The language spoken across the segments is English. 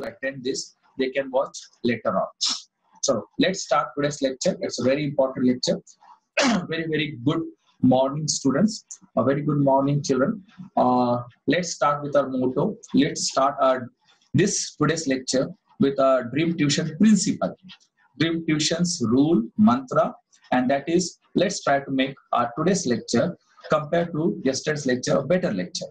attend this, they can watch later on. So let's start today's lecture. It's a very important lecture. very, very good morning, students. A very good morning, children. Uh, let's start with our motto. Let's start our this today's lecture with our Dream Tuition principle. Dream Tuition's rule, mantra, and that is let's try to make our today's lecture compared to yesterday's lecture a better lecture.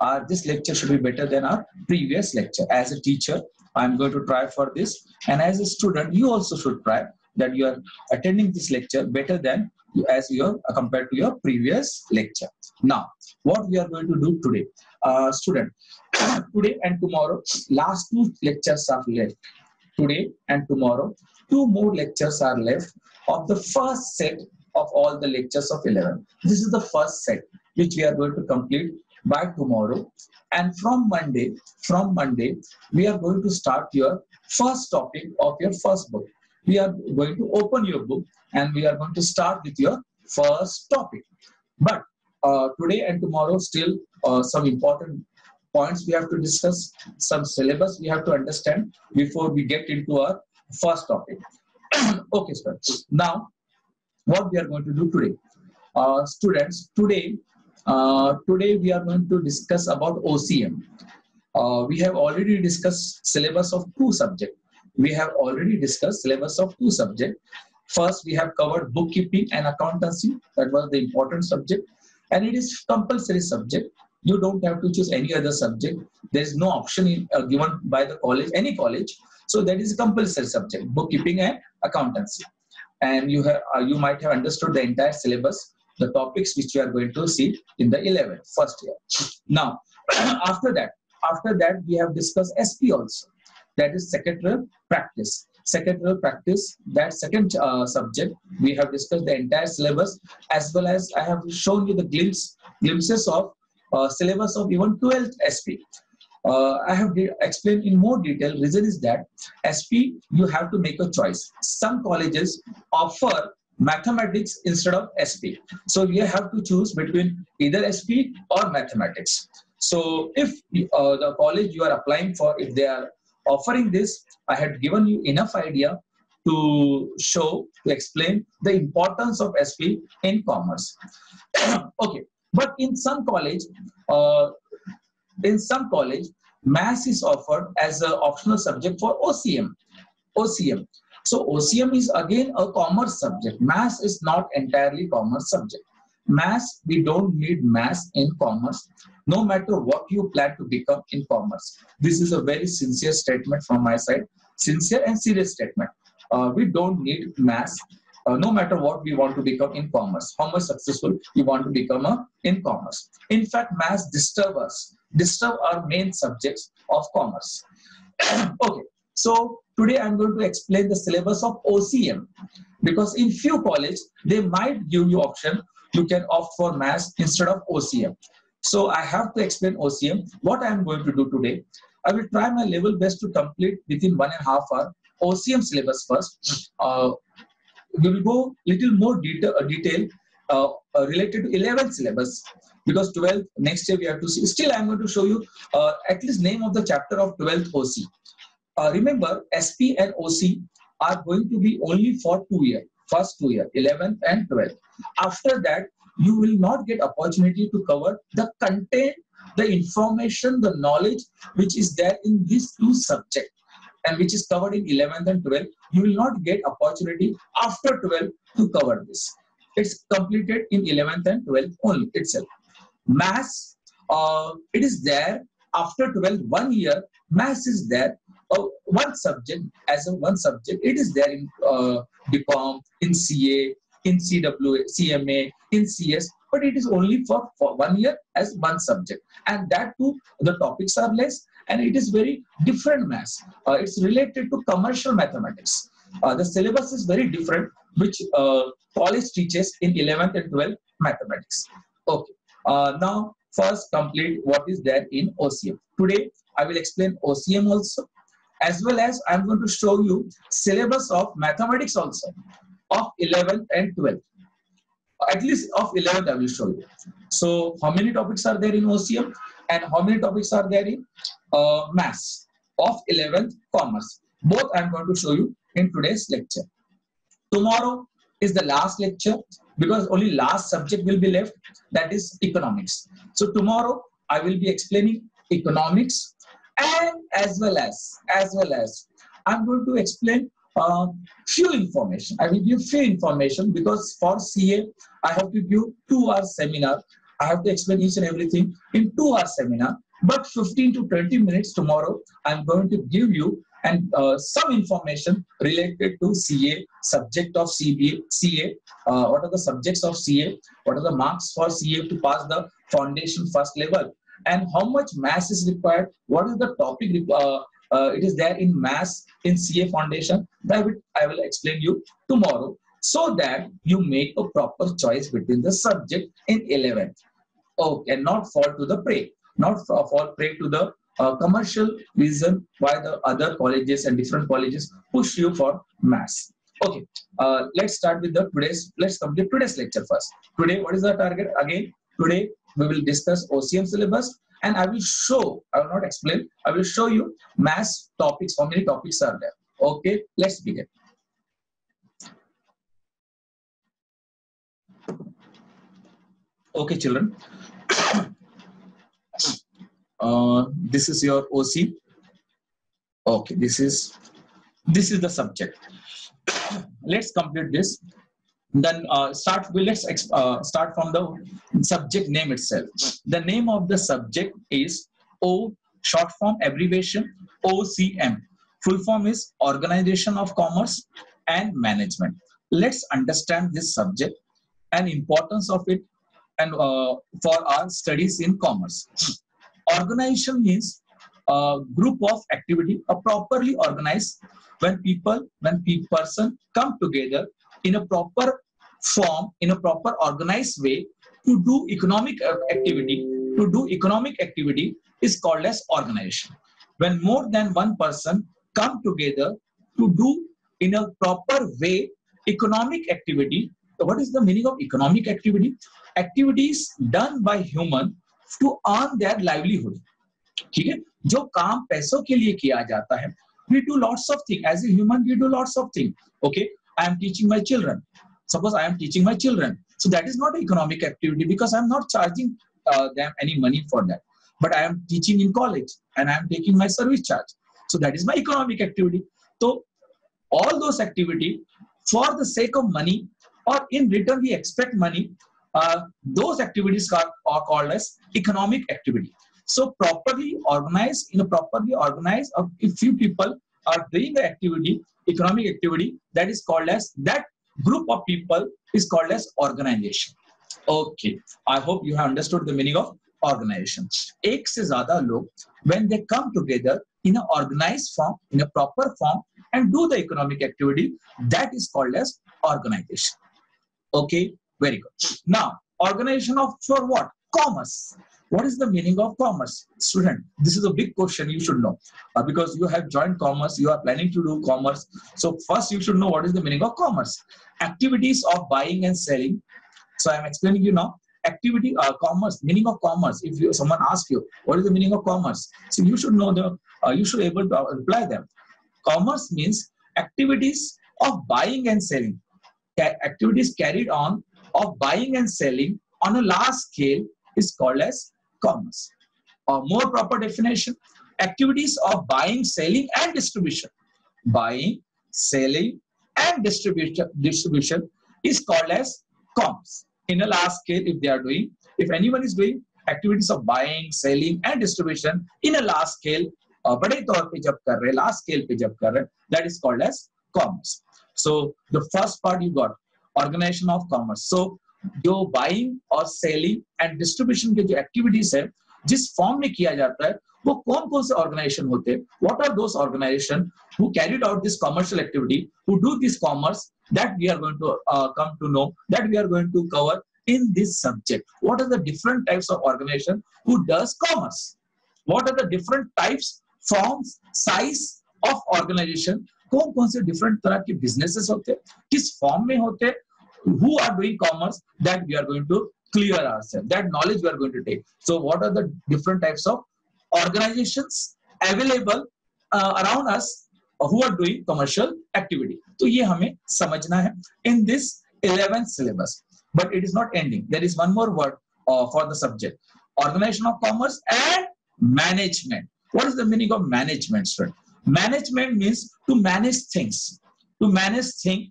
Uh, this lecture should be better than our previous lecture. As a teacher, I'm going to try for this. And as a student, you also should try that you are attending this lecture better than as you are uh, compared to your previous lecture. Now, what we are going to do today, uh, student, today and tomorrow, last two lectures are left. Today and tomorrow, two more lectures are left of the first set of all the lectures of 11. This is the first set which we are going to complete by tomorrow. And from Monday, from Monday, we are going to start your first topic of your first book. We are going to open your book and we are going to start with your first topic. But uh, today and tomorrow, still uh, some important points we have to discuss, some syllabus we have to understand before we get into our first topic. okay, sir. Now, what we are going to do today? Uh, students, today uh, today we are going to discuss about OCM. Uh, we have already discussed syllabus of two subjects. We have already discussed syllabus of two subjects. First, we have covered bookkeeping and accountancy. That was the important subject. And it is compulsory subject. You don't have to choose any other subject. There is no option in, uh, given by the college, any college. So that is a compulsory subject, bookkeeping and accountancy. And you have, uh, you might have understood the entire syllabus the topics which we are going to see in the 11th first year. Now, after that, after that we have discussed SP also. That is secretarial practice. Second Secretarial practice, that second uh, subject, we have discussed the entire syllabus as well as I have shown you the glimpse, glimpses of uh, syllabus of even 12th SP. Uh, I have explained in more detail. Reason is that SP, you have to make a choice. Some colleges offer mathematics instead of SP. So you have to choose between either SP or mathematics. So if uh, the college you are applying for, if they are offering this, I had given you enough idea to show, to explain the importance of SP in commerce. okay, but in some college, uh, in some college, maths is offered as an optional subject for OCM. OCM. So OCM is again a commerce subject. Mass is not entirely commerce subject. Mass, we don't need mass in commerce, no matter what you plan to become in commerce. This is a very sincere statement from my side, sincere and serious statement. Uh, we don't need mass uh, no matter what we want to become in commerce, how much successful we want to become a, in commerce. In fact, mass disturb us, disturb our main subjects of commerce. okay, so Today I'm going to explain the syllabus of OCM because in few college they might give you option you can opt for maths instead of OCM. So I have to explain OCM. What I am going to do today, I will try my level best to complete within one and a half hour OCM syllabus first. Uh, we will go little more detail, uh, detail uh, uh, related to 11th syllabus because 12th next year we have to see. Still, I am going to show you uh, at least name of the chapter of 12th OC uh, remember SP and OC are going to be only for two years, first two years, 11th and 12th. After that, you will not get opportunity to cover the content, the information, the knowledge which is there in these two subjects and which is covered in 11th and 12th. You will not get opportunity after 12th to cover this. It's completed in 11th and 12th only itself. Mass, uh, it is there after 12, one year, mass is there uh, one subject as a one subject. It is there in uh, in CA, in CWA, CMA, in CS, but it is only for, for one year as one subject. And that too, the topics are less and it is very different maths. Uh, it's related to commercial mathematics. Uh, the syllabus is very different, which uh, college teaches in 11th and 12th mathematics. Okay. Uh, now, first complete what is there in OCM. Today, I will explain OCM also as well as I'm going to show you syllabus of mathematics also of 11th and 12th. At least of 11th I will show you. So how many topics are there in OCM and how many topics are there in uh, maths? of 11th commerce. Both I'm going to show you in today's lecture. Tomorrow is the last lecture because only last subject will be left that is economics. So tomorrow I will be explaining economics and as well as as well as I'm going to explain uh, few information. I will give few information because for CA I have to give two hour seminar. I have to explain each and everything in two hour seminar. But 15 to 20 minutes tomorrow, I'm going to give you and uh, some information related to CA, subject of CBA, CA, uh, what are the subjects of CA, what are the marks for CA to pass the foundation first level, and how much mass is required, what is the topic uh, uh, it is there in mass in CA foundation, that I will explain you tomorrow so that you make a proper choice between the subject in 11th. Okay, and not fall to the prey, not fall prey to the uh, commercial reason why the other colleges and different colleges push you for mass. Okay, uh, let's start with the today's, let's complete today's lecture first. Today, what is the target? Again, today we will discuss OCM syllabus and I will show, I will not explain, I will show you mass topics, how many topics are there. Okay, let's begin. Okay, children. Uh, this is your OC. Okay, this is this is the subject. let's complete this. Then uh, start. Well, let's uh, start from the subject name itself. The name of the subject is O short form abbreviation OCM. Full form is Organization of Commerce and Management. Let's understand this subject and importance of it and uh, for our studies in commerce. Organization means a group of activity, a properly organized when people, when pe person come together in a proper form, in a proper organized way to do economic activity, to do economic activity is called as organization. When more than one person come together to do in a proper way economic activity, what is the meaning of economic activity? Activities done by human to earn their livelihood ठीक है जो काम पैसों के लिए किया जाता है we do lots of things as a human we do lots of things okay i am teaching my children suppose i am teaching my children so that is not economic activity because i am not charging uh, them any money for that but i am teaching in college and i am taking my service charge so that is my economic activity so all those activity for the sake of money or in return we expect money uh, those activities are, are called as economic activity. So properly organized, in a properly organized, uh, if few people are doing the activity, economic activity, that is called as, that group of people is called as organization. Okay, I hope you have understood the meaning of organization. एक से ज़्यादा लोग when they come together in an organized form, in a proper form, and do the economic activity, that is called as organization. Okay, very good. Now, organization of for what? Commerce. What is the meaning of commerce? Student, this is a big question you should know. Uh, because you have joined commerce, you are planning to do commerce. So first you should know what is the meaning of commerce. Activities of buying and selling. So I'm explaining you now. Activity, uh, commerce, meaning of commerce. If you, someone asks you, what is the meaning of commerce? So you should know the, uh, you should able to reply them. Commerce means activities of buying and selling. Activities carried on of buying and selling on a large scale is called as commerce. Or more proper definition, activities of buying, selling and distribution. Buying, selling and distribution, distribution is called as commerce. In a large scale, if they are doing, if anyone is doing activities of buying, selling and distribution in a large scale, बड़े तौर पे जब कर रहे large scale पे जब कर रहे that is called as commerce so the first part you got organisation of commerce. सो जो बाइंग और सेलिंग एंड डिस्ट्रीब्यूशन के जो एक्टिविटीज़ है, जिस फॉर्म में किया जाता है, वो कौन कौन से ऑर्गेनाइजेशन होते हैं? Are those organisation who carried out this commercial activity who do this commerce that we are going to come to know that we are going to cover in this subject? What are the different types of organization who does commerce? What are the different types, forms, size of organization कौन कौन से different तरह के businesses होते हैं, किस form में होते who are commerce that we are going to clear our self that knowledge we are going to take so what are the different types of organisations available around us who are doing commercial activity तो ये हमें समझना है in this 11th syllabus but it is not ending there is one more word for the subject organisation of commerce and management what is the meaning of management student Management means to manage things, to manage things,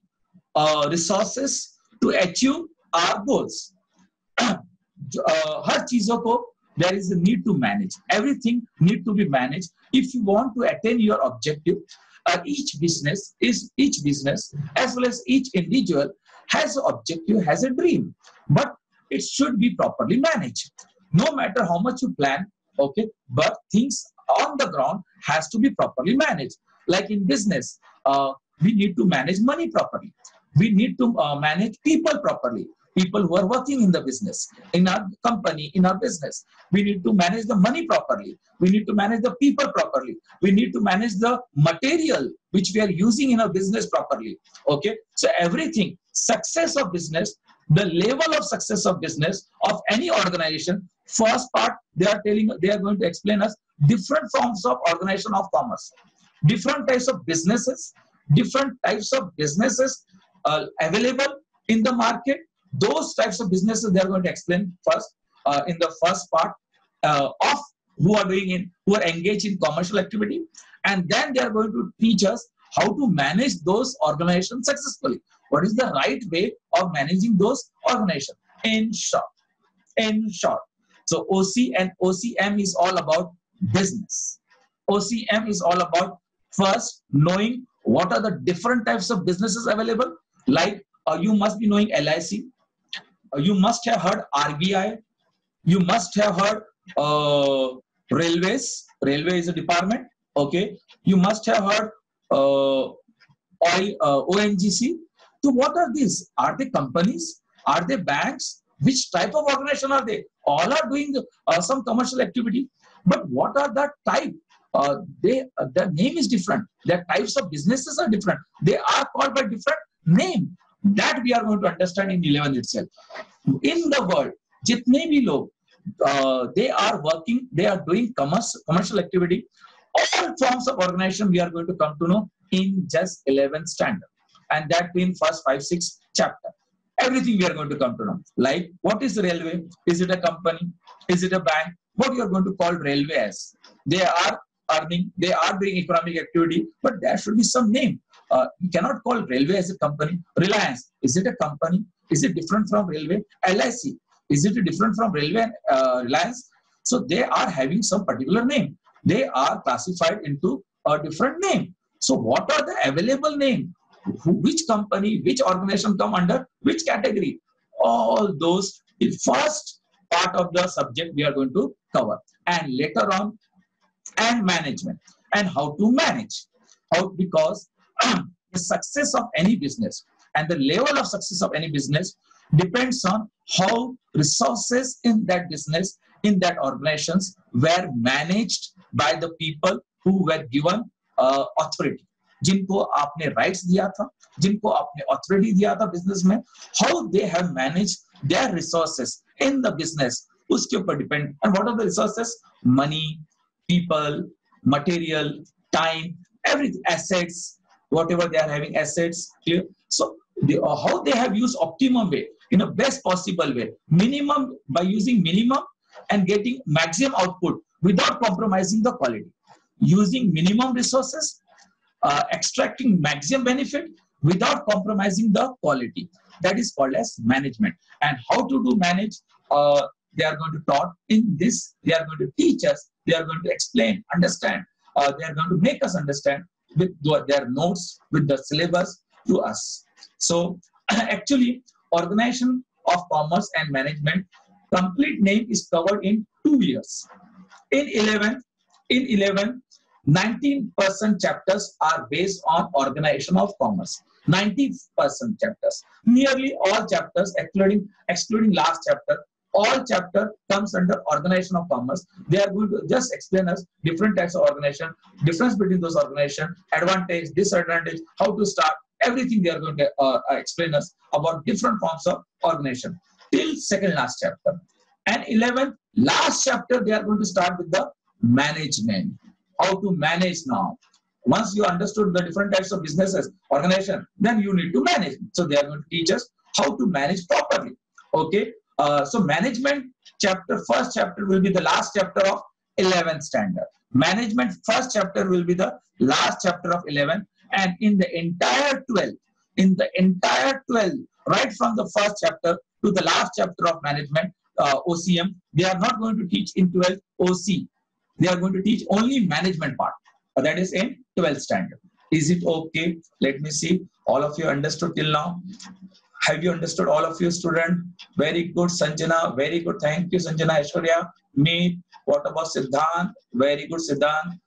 uh, resources, to achieve our goals. uh, हर चीजों को there is a need to manage. Everything need to be managed. If you want to attain your objective, uh, each business is each business as well as each individual has an objective, has a dream, but it should be properly managed. No matter how much you plan, okay, but things on the ground has to be properly managed. Like in business, uh, we need to manage money properly. We need to uh, manage people properly people who are working in the business, in our company, in our business. We need to manage the money properly. We need to manage the people properly. We need to manage the material which we are using in our business properly. Okay. So everything, success of business, the level of success of business of any organization, first part, they are telling, they are going to explain us different forms of organization of commerce, different types of businesses, different types of businesses uh, available in the market. Those types of businesses they are going to explain first uh, in the first part uh, of who are doing in who are engaged in commercial activity. And then they are going to teach us how to manage those organizations successfully. What is the right way of managing those organizations? In short in short so oc and ocm is all about business ocm is all about first knowing what are the different types of businesses available like uh, you must be knowing lic uh, you must have heard RBI, you must have heard uh, railways, railway is a department, okay. You must have heard uh, oil, uh, ONGC. So what are these? Are they companies? Are they banks? Which type of organization are they? All are doing uh, some commercial activity. But what are the type? Uh, they uh, their name is different. Their types of businesses are different. They are called by different name. That we are going to understand in 11 itself. In the world, jitne bhi log, uh, they are working, they are doing commerce, commercial activity. All forms of organization we are going to come to know in just 11 standard. And that in first 5, 6 chapter. Everything we are going to come to know. Like, what is the railway? Is it a company? Is it a bank? What you are going to call railway as? They are earning, they are doing economic activity, but there should be some name. Uh, you cannot call railway as a company. Reliance, is it a company? Is it different from railway? LIC, is it different from railway uh, Reliance? So they are having some particular name. They are classified into a different name. So what are the available name? Which company, which organization come under which category? All those the first part of the subject we are going to cover. And later on, and management and how to manage. How because the success of any business and the level of success of any business depends on how resources in that business in that organizations were managed by the people who were given uh, authority जिनको आपने rights दिया था, जिनको आपने authority दिया था business में how they have manage their resources in the business उसके ऊपर depend and what are the resources money people material time everything assets whatever they are having assets clear so how they have use optimum way in a best possible way minimum by using minimum and getting maximum output without compromising the quality using minimum resources uh, extracting maximum benefit without compromising the quality that is called as management and how to do manage uh, they are going to taught in this they are going to teach us they are going to explain understand uh, they are going to make us understand with their notes, with the syllabus to us. So actually, organization of commerce and management complete name is covered in two years. In 11, in 11, 19% chapters are based on organization of commerce. 90% chapters. Nearly all chapters, excluding excluding last chapter, all chapter comes under organization of commerce. They are going to just explain us different types of organization, difference between those organization, advantage, disadvantage, how to start, everything they are going to uh, uh explain us about different forms of organization till second last chapter. And 11th, last chapter, they are going to start with the management. How to manage now. Once you understood the different types of businesses, organization, then you need to manage. So they are going to teach us how to manage properly. Okay. Uh, so management chapter, first chapter will be the last chapter of 11th standard. Management first chapter will be the last chapter of 11 and in the entire 12, in the entire 12, right from the first chapter to the last chapter of management, uh, OCM, they are not going to teach in 12 OC. They are going to teach only management part. That is in 12th standard. Is it okay? Let me see. All of you understood till now? Have you understood all of you student? Very good, Sanjana. Very good. Thank you, Sanjana Aishwarya. Me. What about Siddhan? Very good, Siddhant.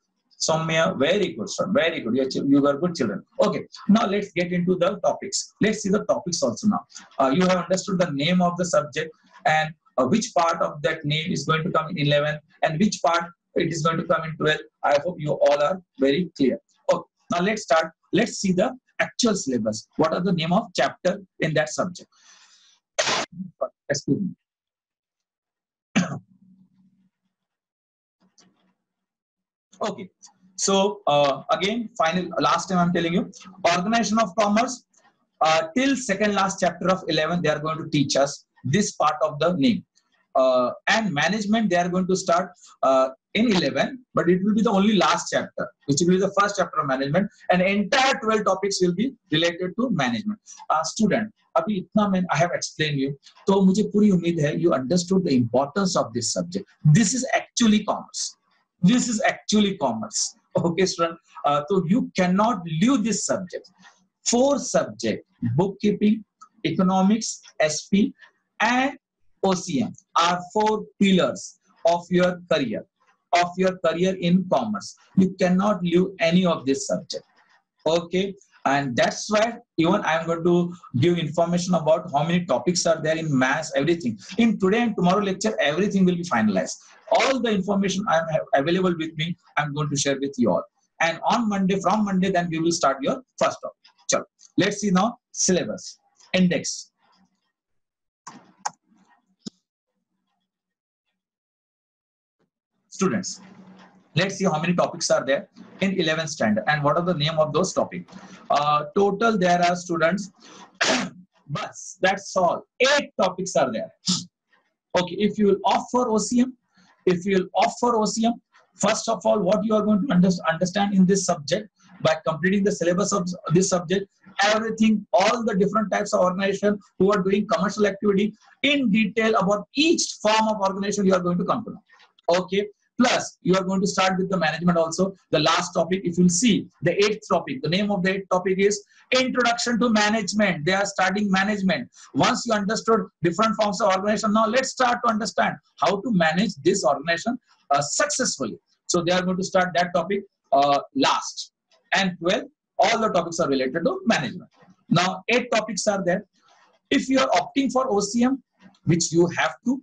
Soumya, very good, son. Very good. You, you are good children. Okay. Now let's get into the topics. Let's see the topics also now. Uh, you have understood the name of the subject and uh, which part of that name is going to come in 11 and which part it is going to come in 12. I hope you all are very clear. Okay. Now let's start. Let's see the actual syllabus. What are the name of chapter in that subject? Excuse me. okay so uh, again final last time i'm telling you organization of commerce uh, till second last chapter of 11 they are going to teach us this part of the name uh, and management they are going to start uh, in 11 but it will be the only last chapter which will be the first chapter of management and entire 12 topics will be related to management uh, student अभी इतना मैं I have explain you तो मुझे पूरी उम्मीद है you understood the importance of this subject this is actually commerce this is actually commerce okay student uh, so you cannot leave this subject four subject bookkeeping economics sp and ocm are four pillars of your career of your career in commerce. You cannot leave any of this subject. Okay? And that's why even i'm going to give information about how many topics are there in maths everything. In today and tomorrow lecture everything will be finalized. All the information i have available with me i'm going to share with you all. And on monday from monday then we will start your first topic. Let's see now syllabus. Index students. Let's see how many topics are there in 11th standard and what are the name of those topics uh, total there are students. But that's all. Eight topics are there. Okay if you will offer ocm if you will offer ocm first of all what you are going to under understand in this subject by completing the syllabus of this subject everything all the different types of organization who are doing commercial activity in detail about each form of organization you are going to come to know. Okay Plus, you are going to start with the management also. The last topic, if you'll see, the eighth topic, the name of the eighth topic is Introduction to Management. They are starting management. Once you understood different forms of organization, now let's start to understand how to manage this organization uh, successfully. So they are going to start that topic uh, last. And 12, all the topics are related to management. Now, eight topics are there. If you are opting for OCM, which you have to,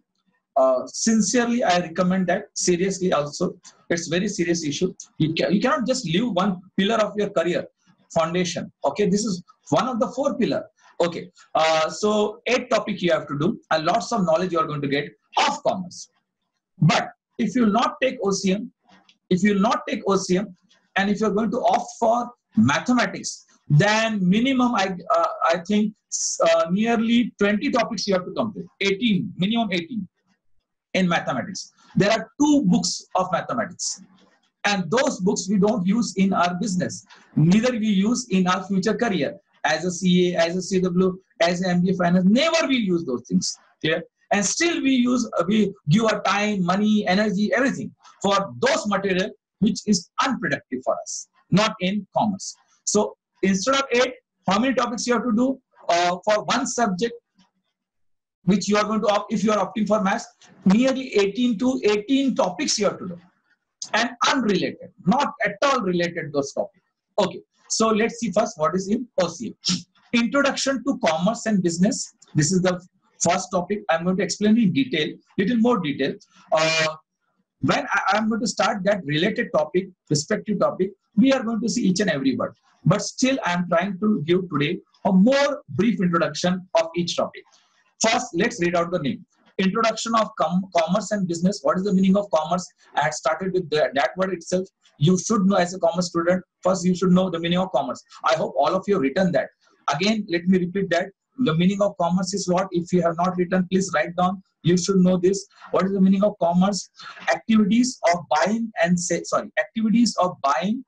uh, sincerely i recommend that seriously also. It's very serious issue. You, can, you cannot just leave one pillar of your career foundation. Okay this is one of the four pillar. Okay uh, so eight topic you have to do and lots of knowledge you are going to get of commerce. But if you not take ocm if you not take ocm and if you're going to opt for mathematics then minimum i uh, i think uh, nearly 20 topics you have to complete. 18 minimum 18 in mathematics. There are two books of mathematics. And those books we don't use in our business. Neither we use in our future career. As a CA, as a CW, as an MBA finance, never we use those things. Yeah? And still we use, we give our time, money, energy, everything for those material which is unproductive for us, not in commerce. So instead of eight, how many topics you have to do? Uh, for one subject, which you are going to opt if you are opting for maths, nearly 18 to 18 topics you have to do. And unrelated, not at all related those topics. Okay, so let's see first what is in OCM. Introduction to Commerce and Business. This is the first topic. I'm going to explain in detail, little more detail. Uh, when I, am going to start that related topic, respective topic, we are going to see each and every word. But still, I'm trying to give today a more brief introduction of each topic. First, let's read out the name. Introduction of com- commerce and business. What is the meaning of commerce? I had started with that word itself. You should know as a commerce student. First, you should know the meaning of commerce. I hope all of you have written that. Again, let me repeat that. The meaning of commerce is what? If you have not written, please write down. You should know this. What is the meaning of commerce? Activities of buying and say, sorry, activities of buying,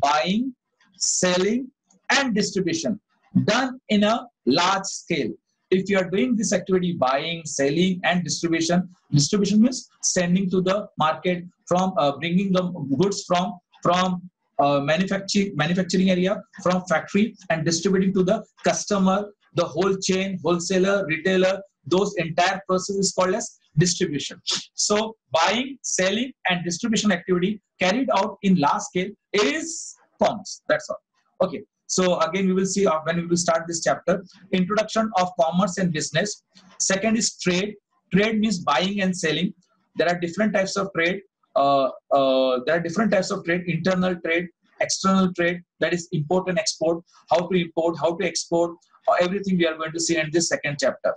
buying, selling, and distribution done in a large scale. If you are doing this activity, buying, selling, and distribution, distribution means sending to the market from uh, bringing the goods from from uh, manufacturing manufacturing area from factory and distributing to the customer the whole chain, wholesaler, retailer, those entire process is called as distribution. So buying, selling, and distribution activity carried out in large scale is commerce. That's all. Okay. So again, we will see uh, when we will start this chapter. Introduction of commerce and business. Second is trade. Trade means buying and selling. There are different types of trade. Uh, uh, there are different types of trade. Internal trade, external trade. That is import and export. How to import, how to export, everything we are going to see in this second chapter.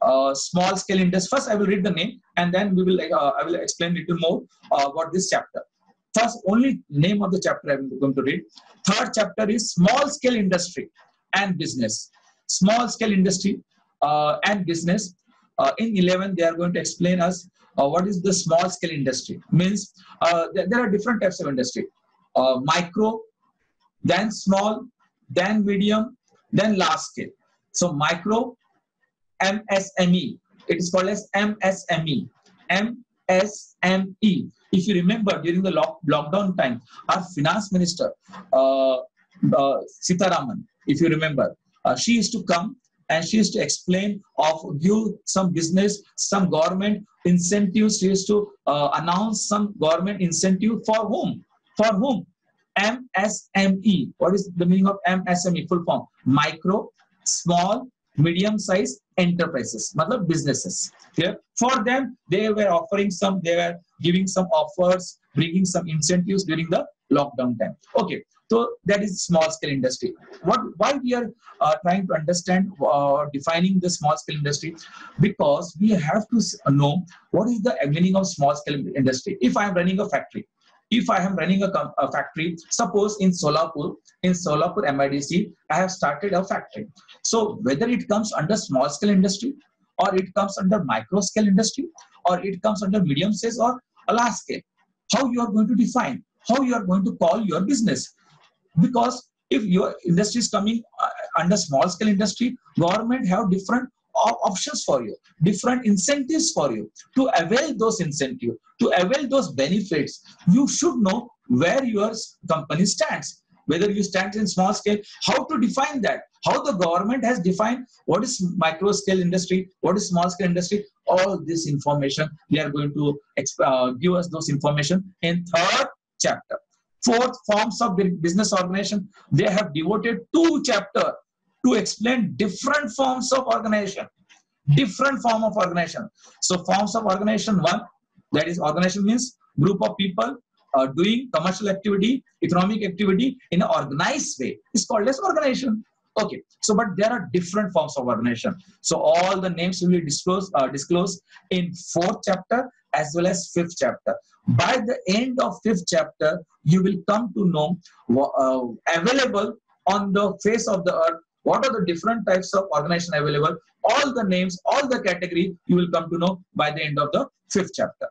Uh, small scale industry. First, I will read the name, and then we will. Uh, I will explain a little more uh, about this chapter. First, only name of the chapter I'm going to read. Third chapter is small scale industry and business. Small scale industry uh, and business. Uh, in 11, they are going to explain us uh, what is the small scale industry. Means there, there are different types of industry. micro, then small, then medium, then large scale. So micro, MSME. It is called as MSME. MSME. If you remember, during the lock, lockdown time, our finance minister, uh, uh, Sitharaman, if you remember, uh, she used to come and she used to explain of give some business, some government incentives. She used to uh, announce some government incentive for whom? For whom? MSME. What is the meaning of MSME? Full form. Micro, small, medium size enterprises, matlab businesses. Here, for them, they were offering some, they were giving some offers, bringing some incentives during the lockdown time. Okay, so that is small scale industry. What why we are uh, trying to understand uh, defining the small scale industry? Because we have to know what is the meaning of small scale industry. If I am running a factory, if I am running a, a, factory, suppose in Solapur, in Solapur MIDC, I have started a factory. So whether it comes under small scale industry or it comes under micro scale industry or it comes under medium size or a large scale, how you are going to define, how you are going to call your business. Because if your industry is coming uh, under small scale industry, government have different options for you, different incentives for you. To avail those incentives, to avail those benefits, you should know where your company stands. Whether you stand in small scale, how to define that, how the government has defined what is micro scale industry, what is small scale industry, all this information, they are going to uh, give us those information in third chapter. Fourth, forms of business organization, they have devoted two chapter to explain different forms of organization. Different form of organization. So forms of organization one that is organization means group of people uh, doing commercial activity economic activity in an organized way. Is called as organization. Okay. So but there are different forms of organization. So all the names will be disclosed uh, disclosed in fourth chapter as well as fifth chapter. By the end of fifth chapter you will come to know uh, available on the face of the earth what are the different types of organization available? All the names, all the category, you will come to know by the end of the fifth chapter.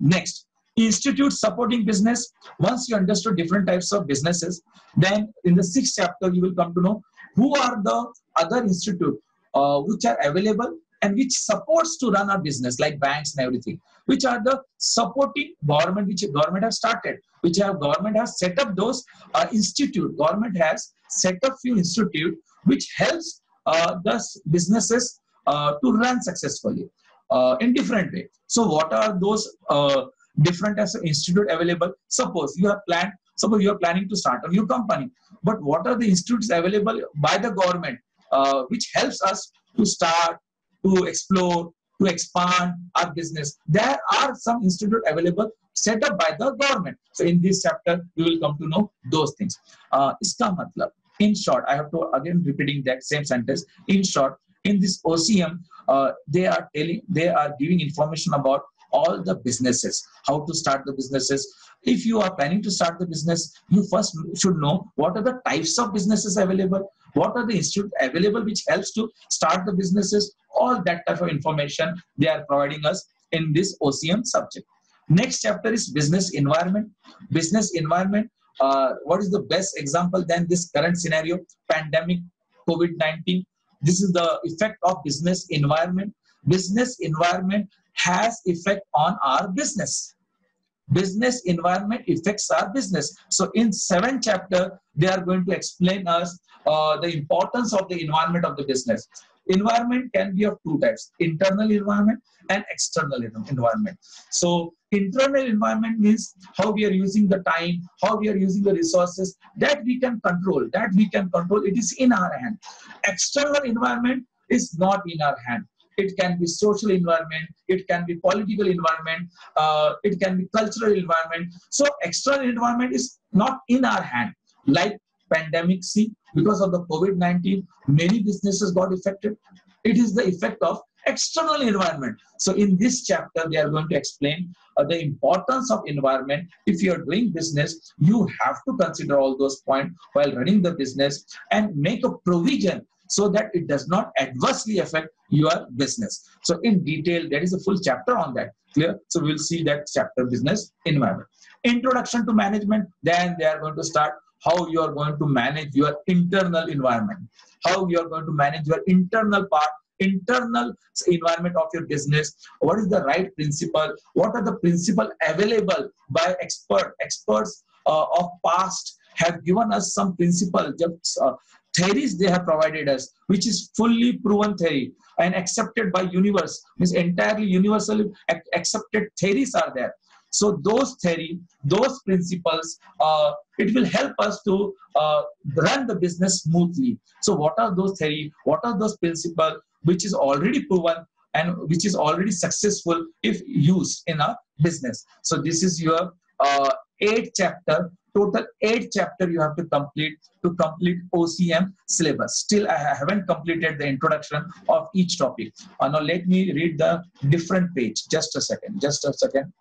Next, institute supporting business. Once you understood different types of businesses, then in the sixth chapter, you will come to know who are the other institute uh, which are available and which supports to run our business like banks and everything which are the supporting government which government has started which have government has set up those uh, institute government has set up few institute which helps uh, the businesses uh, to run successfully uh, in different way. So what are those uh, different as institute available? Suppose you have planned, suppose you are planning to start a new company, but what are the institutes available by the government uh, which helps us to start, to explore, to expand our business? There are some institute available set up by the government. So in this chapter, you will come to know those things. Uh, iska matlab in short, I have to again repeating that same sentence. In short, in this OCM, uh, they are telling, they are giving information about all the businesses, how to start the businesses. If you are planning to start the business, you first should know what are the types of businesses available, what are the institutes available which helps to start the businesses, all that type of information they are providing us in this OCM subject. Next chapter is business environment. Business environment, uh, what is the best example than this current scenario, pandemic, COVID-19. This is the effect of business environment. Business environment has effect on our business. Business environment affects our business. So in seven chapter, they are going to explain us uh, the importance of the environment of the business. Environment can be of two types, internal environment and external environment. So internal environment means how we are using the time, how we are using the resources that we can control, that we can control. It is in our hand. External environment is not in our hand it can be social environment it can be political environment uh, it can be cultural environment so external environment is not in our hand like pandemic see because of the covid-19 many businesses got affected it is the effect of external environment so in this chapter they are going to explain uh, the importance of environment if you are doing business you have to consider all those points while running the business and make a provision so that it does not adversely affect your business. So in detail, there is a full chapter on that. Clear? So we'll see that chapter business environment. Introduction to management, then they are going to start how you are going to manage your internal environment, how you are going to manage your internal part, internal environment of your business. What is the right principle? What are the principle available by expert experts uh, of past have given us some principle just uh, theories they have provided us, which is fully proven theory and accepted by universe, means entirely universally accepted theories are there. So those theory, those principles, uh, it will help us to uh, run the business smoothly. So what are those theory? What are those principles which is already proven and which is already successful if used in a business? So this is your uh, eighth chapter total eight chapter you have to complete to complete OCM syllabus. Still, I haven't completed the introduction of each topic. Uh, now let me read the different page. Just a second. Just a second.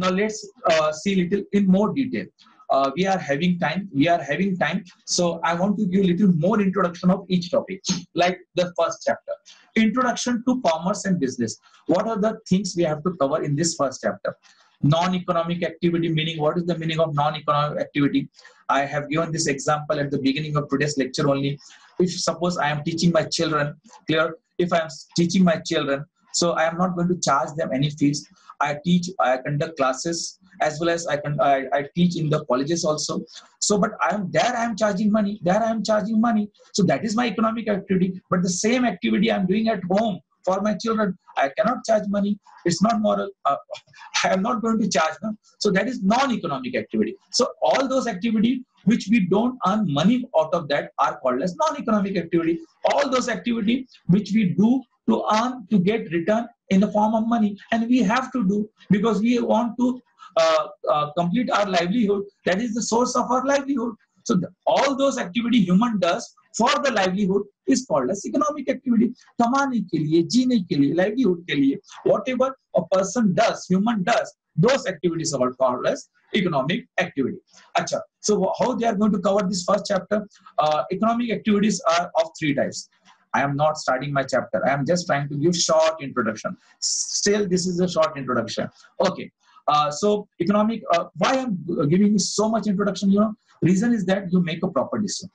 Now let's uh, see little in more detail. Uh, we are having time. We are having time. So I want to give a little more introduction of each topic, like the first chapter. Introduction to commerce and business. What are the things we have to cover in this first chapter? non-economic activity meaning what is the meaning of non-economic activity i have given this example at the beginning of today's lecture only if suppose i am teaching my children clear if i am teaching my children so i am not going to charge them any fees i teach i conduct classes as well as i can I, I teach in the colleges also so but i am there i am charging money there i am charging money so that is my economic activity but the same activity i am doing at home for my children. I cannot charge money. It's not moral. Uh, I am not going to charge them. So that is non-economic activity. So all those activity which we don't earn money out of that are called as non-economic activity. All those activity which we do to earn to get return in the form of money. And we have to do because we want to uh, uh, complete our livelihood. That is the source of our livelihood. So the, all those activity human does for the livelihood is called as economic activity कमाने के लिए जीने के लिए livelihood के लिए whatever a person does human does those activities are called as economic activity acha so how they are going to cover this first chapter uh, economic activities are of three types I am not starting my chapter. I am just trying to give short introduction. Still, this is a short introduction. Okay. Uh, so economic, uh, why I'm giving you so much introduction, you know, reason is that you make a proper decision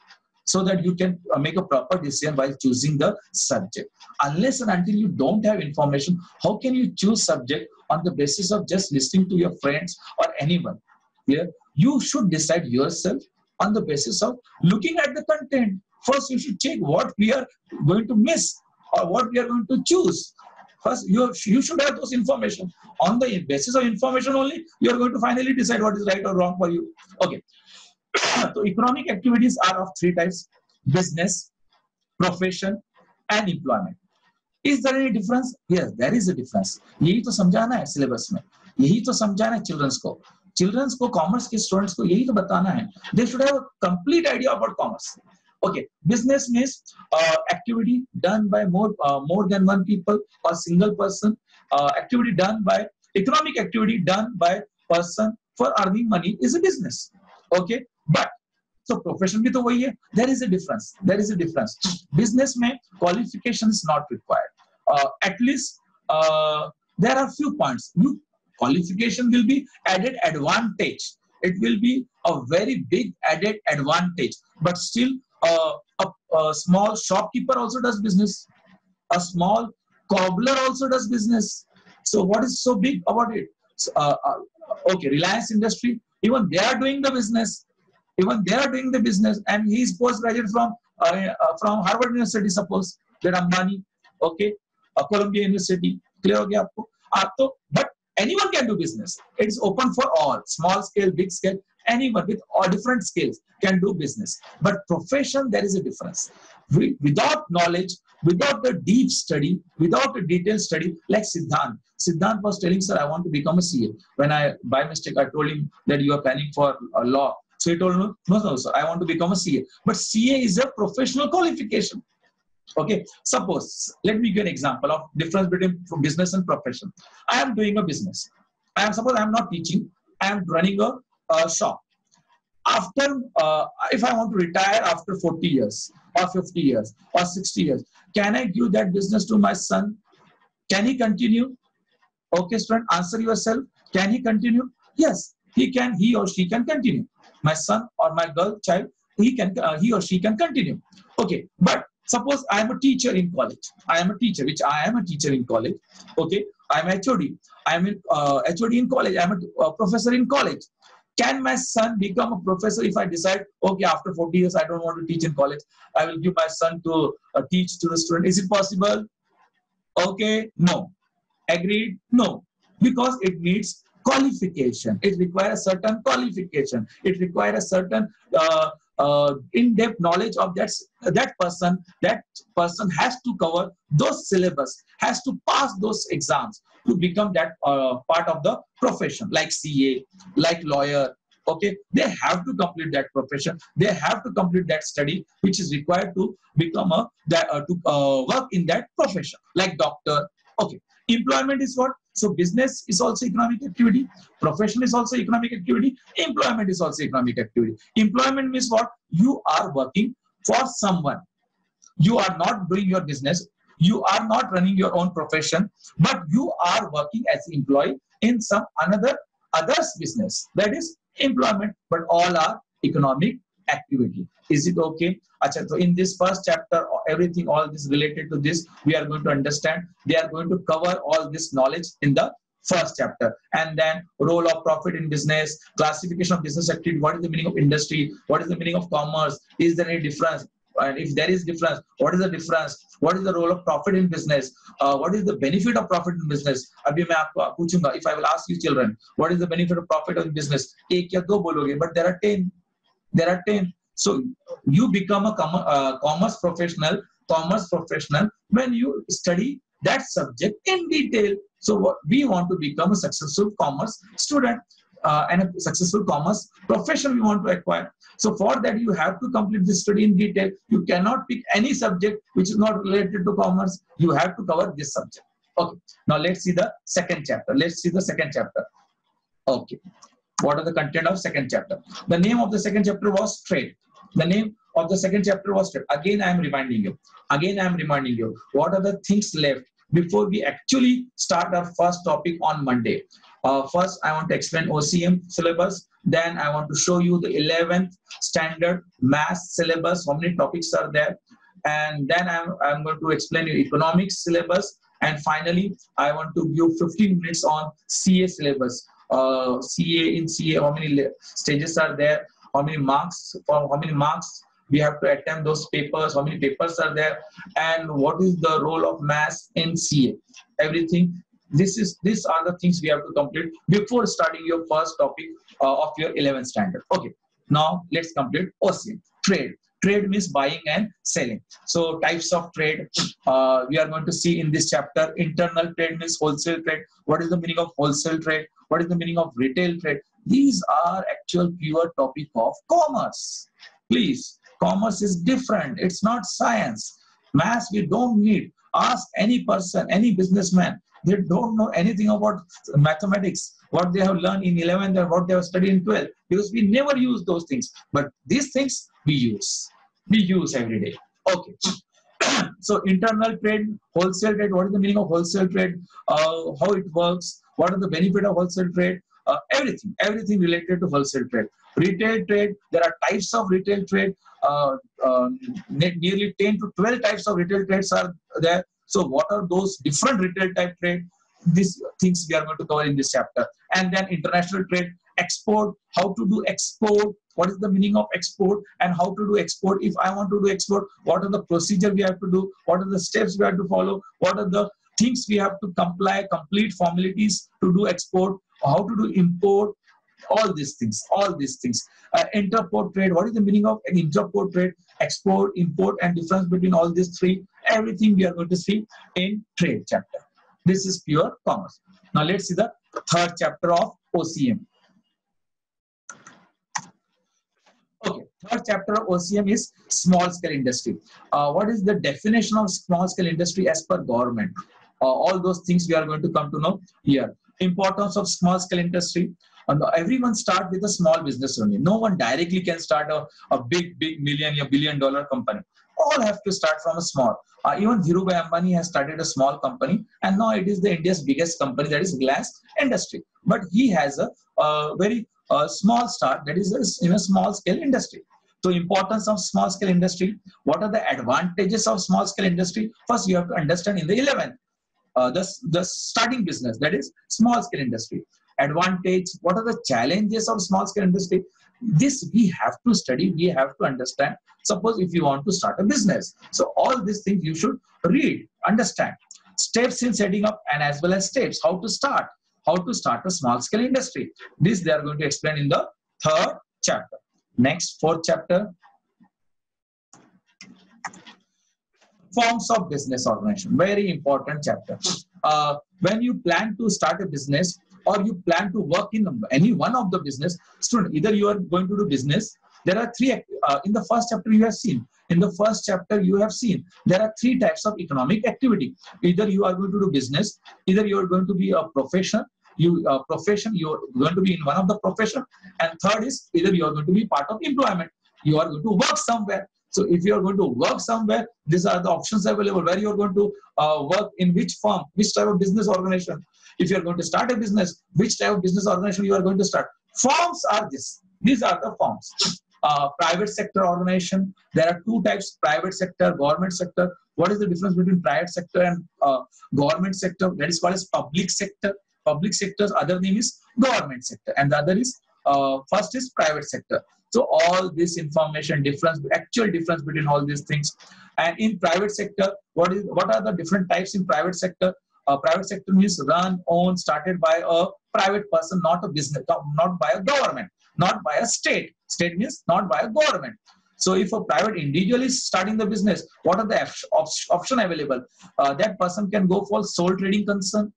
so that you can uh, make a proper decision while choosing the subject. Unless and until you don't have information, how can you choose subject on the basis of just listening to your friends or anyone? Yeah, you should decide yourself on the basis of looking at the content. First, you should check what we are going to miss or what we are going to choose. First, you, you should have those information. On the basis of information only, you are going to finally decide what is right or wrong for you. Okay. so economic activities are of three types business profession and employment is there any difference yes there is a difference यही तो समझाना है syllabus में यही तो समझाना है children's को चिल्ड्रंस को कॉमर्स के स्टूडेंट्स को यही तो बताना है they should have complete idea about commerce Okay, business means uh, activity done by more uh, more than one people or single person. Uh, activity done by economic activity done by person for earning money is a business. Okay, but so profession with over here, there is a difference. There is a difference. Business may qualification is not required. Uh, at least uh, there are few points. You qualification will be added advantage. It will be a very big added advantage. But still, uh, a, small shopkeeper also does business. A small cobbler also does business. So what is so big about it? Uh, uh, okay, Reliance Industry, even they are doing the business even they are doing the business and he is postgraduate from uh, uh from harvard university suppose that ambani okay uh, columbia university clear Okay, aapko but anyone can do business. It's open for all small scale big scale anyone with all different skills can do business. But profession there is a difference. We, without knowledge without the deep study without a detailed study like siddhan siddhan was telling sir i want to become a CEO. when i by mistake i told him that you are planning for a law. So he told me, no, no, sir, I want to become a CA. But CA is a professional qualification. Okay, suppose, let me give an example of difference between business and profession. I am doing a business. I am, suppose I am not teaching, I am running a, a shop. After, uh, if I want to retire after 40 years, or 50 years, or 60 years, can I give that business to my son? Can he continue? Okay, student, answer yourself. Can he continue? Yes, he can, he or she can continue. My son or my girl child, he can, uh, he or she can continue. Okay, but Suppose I am a teacher in college. I am a teacher, which I am a teacher in college. Okay, I am HOD. I am uh, HOD in college. I am a uh, professor in college. Can my son become a professor if I decide, okay, after 40 years, I don't want to teach in college. I will give my son to uh, teach to the student. Is it possible? Okay, no. Agreed? No. Because it needs qualification. It requires a certain qualification. It requires a certain uh, uh, in-depth knowledge of that that person. That person has to cover those syllabus has to pass those exams to become that uh, part of the profession like ca like lawyer. Okay? They have to complete that profession. They have to complete that study which is required to become a that, uh, to uh, work in that profession like doctor. Okay. Employment is what so business is also economic activity. Profession is also economic activity. Employment is also economic activity. Employment means what? You are working for someone. You are not doing your business. You are not running your own profession, but you are working as employee in some another other's business. That is employment, but all are economic activity. Is it okay? Achha, so in this first chapter, everything, all this related to this, we are going to understand. They are going to cover all this knowledge in the first chapter. And then role of profit in business classification of business activity what is the meaning of industry? What is the meaning of commerce? Is there any difference? And if there is difference what is the difference? What is the role of profit in business? Uh, what is the benefit of profit in business? if i will ask you children what is the benefit of profit in business? but there are 10 there are 10 so you become a uh, commerce professional commerce professional when you study that subject in detail. So what we want to become a successful commerce student uh, and a successful commerce profession we want to acquire. So for that you have to complete this study in detail. You cannot pick any subject which is not related to commerce. You have to cover this subject. Okay. Now let's see the second chapter. Let's see the second chapter. Okay what are the content of second chapter? The name of the second chapter was trade the name of the second chapter was trade again i am reminding you. Again i am reminding you. What are the things left before we actually start our first topic on monday? Uh, first i want to explain ocm syllabus. Then i want to show you the 11th standard math syllabus. How many topics are there? And then i'm, I'm going to explain you economics syllabus. And finally i want to give 15 minutes on ca syllabus uh, CA in CA, how many stages are there, how many marks, for how many marks we have to attempt those papers, how many papers are there, and what is the role of mass in CA. Everything. This is these are the things we have to complete before starting your first topic uh, of your 11th standard. Okay. Now let's complete OCM trade. Trade means buying and selling. So types of trade uh, we are going to see in this chapter. Internal trade means wholesale trade. What is the meaning of wholesale trade? What is the meaning of retail trade? These are actual pure topic of commerce. Please, Commerce is different. It's not science. Maths we don't need. Ask any person, any businessman. They don't know anything about mathematics, what they have learned in 11th and what they have studied in 12th, because we never use those things. But these things we use. We use every day. Okay. So internal trade, wholesale trade, what is the meaning of wholesale trade? Uh, how it works? What are the benefit of wholesale trade? Uh, everything, everything related to wholesale trade. Retail trade, there are types of retail trade. Uh, uh, nearly 10 to 12 types of retail trades are there. So what are those different retail type trade? These things we are going to cover in this chapter. And then international trade, export, how to do export, what is the meaning of export and how to do export. If I want to do export, what are the procedure we have to do? What are the steps we have to follow? What are the things we have to comply, complete formalities to do export, how to do import, all these things, all these things. Uh, interport trade, what is the meaning of an interport trade, export, import, and difference between all these three? Everything we are going to see in trade chapter. This is pure commerce. Now let's see the third chapter of OCM. Okay, third chapter of OCM is small scale industry. Uh, what is the definition of small scale industry as per government? Uh, all those things we are going to come to know here. Importance of small scale industry. And everyone start with a small business only. No one directly can start a, a big, big million or billion dollar company. All have to start from a small. Uh, even Dhirubhai Ambani has started a small company, and now it is the India's biggest company, that is glass industry. But he has a, a very uh, small start, that is a, in a small scale industry. So importance of small scale industry. What are the advantages of small scale industry? First, you have to understand in the 11th, uh, the, the starting business, that is small scale industry advantage, what are the challenges of small scale industry. This we have to study, we have to understand. Suppose if you want to start a business. So all these things you should read, understand. Steps in setting up and as well as steps, how to start, how to start a small scale industry. This they are going to explain in the third chapter. Next, fourth chapter. Forms of business organization. Very important chapter. Uh, when you plan to start a business, or you plan to work in any one of the business student either you are going to do business there are three uh, in the first chapter you have seen in the first chapter you have seen there are three types of economic activity either you are going to do business either you are going to be a profession you uh, profession you are going to be in one of the profession and third is either you are going to be part of employment you are going to work somewhere so if you are going to work somewhere these are the options available where you are going to uh, work in which firm which type of business organization if you are going to start a business, which type of business organization you are going to start. Forms are this. These are the forms. Uh, private sector organization. There are two types: private sector, government sector. What is the difference between private sector and uh, government sector? That is called as public sector. Public sector's other name is government sector, and the other is uh, first is private sector. So all this information, difference, actual difference between all these things, and in private sector, what is what are the different types in private sector? uh, private sector means run, owned, started by a private person, not a business, not by a government, not by a state. State means not by a government. So if a private individual is starting the business, what are the op option available? Uh, that person can go for sole trading concern.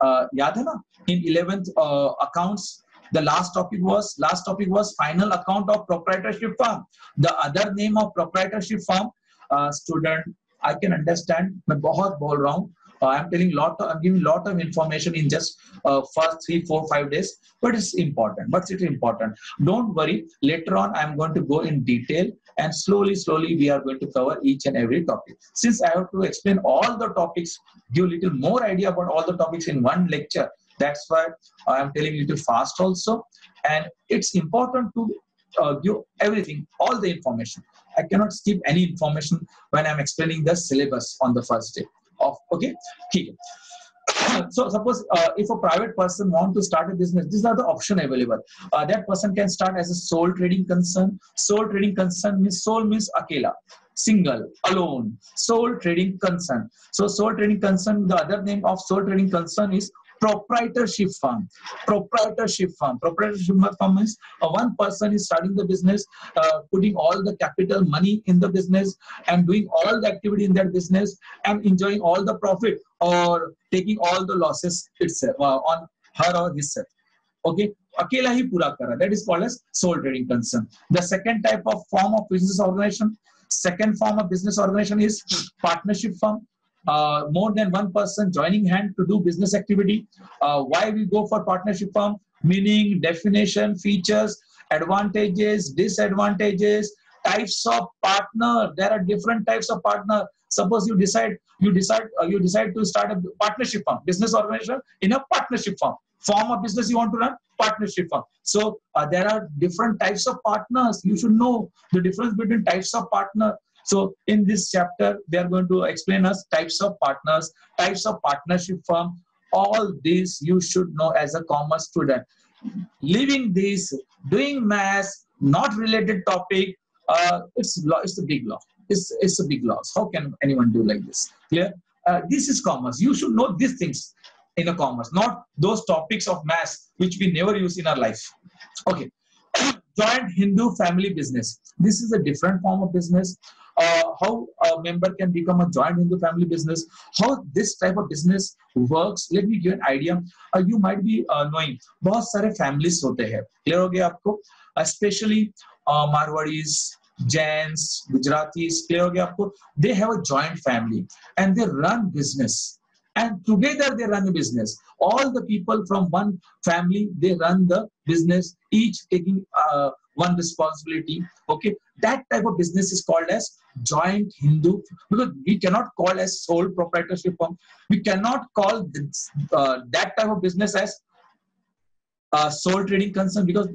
Uh, in 11th uh, accounts, the last topic was last topic was final account of proprietorship firm. The other name of proprietorship firm, uh, student, I can understand. मैं बहुत बोल रहा हूँ uh, I'm telling lot, of, I'm giving lot of information in just uh, first three, four, five days, but it's important. But it's important. Don't worry. Later on, I'm going to go in detail and slowly, slowly, we are going to cover each and every topic. Since I have to explain all the topics, give a little more idea about all the topics in one lecture. That's why I'm telling you little fast also. And it's important to uh, give everything, all the information. I cannot skip any information when I'm explaining the syllabus on the first day of okay ठीक so suppose uh, if a private person want to start a business these are the option available. Uh, that person can start as a sole trading concern. Sole trading concern means sole means akela single alone sole trading concern. So sole trading concern the other name of sole trading concern is proprietorship firm proprietorship firm proprietorship firm means uh, one person is starting the business uh, putting all the capital money in the business and doing all the activity in that business and enjoying all the profit or taking all the losses itself uh, on her or himself okay अकेला ही पूरा कर रहा है that is called as soul trading concern the second type of form of business organisation second form of business organization is partnership firm uh, more than one person joining hand to do business activity. Uh, why we go for partnership firm? Meaning definition features advantages disadvantages types of partner. There are different types of partner. Suppose you decide you decide uh, you decide to start a partnership firm business organization in a partnership firm. Form of business you want to run partnership firm. So uh, there are different types of partners. You should know the difference between types of partner so in this chapter they are going to explain us types of partners types of partnership firm. All these you should know as a commerce student. Leaving this doing math not related topic uh, it's it's a big law. It's, it's a big loss. How can anyone do like this? Clear? Uh, this is commerce. You should know these things in a commerce, not those topics of mass which we never use in our life. Okay, joint Hindu family business. This is a different form of business Uh, how a member can become a joint Hindu family business, how this type of business works. Let me give an idea. Uh, you might be uh, knowing बहुत सारे families होते हैं clear हो गया आपको especially uh, Marwadis, Jains, Gujaratis, clear हो गया आपको they have a joint family and they run business and together they run a business all the people from one family they run the business each taking uh, one responsibility okay? That type of business is called as joint hindu. Because we cannot call as sole proprietorship firm. We cannot call this, uh, that type of business as uh, sole trading concern because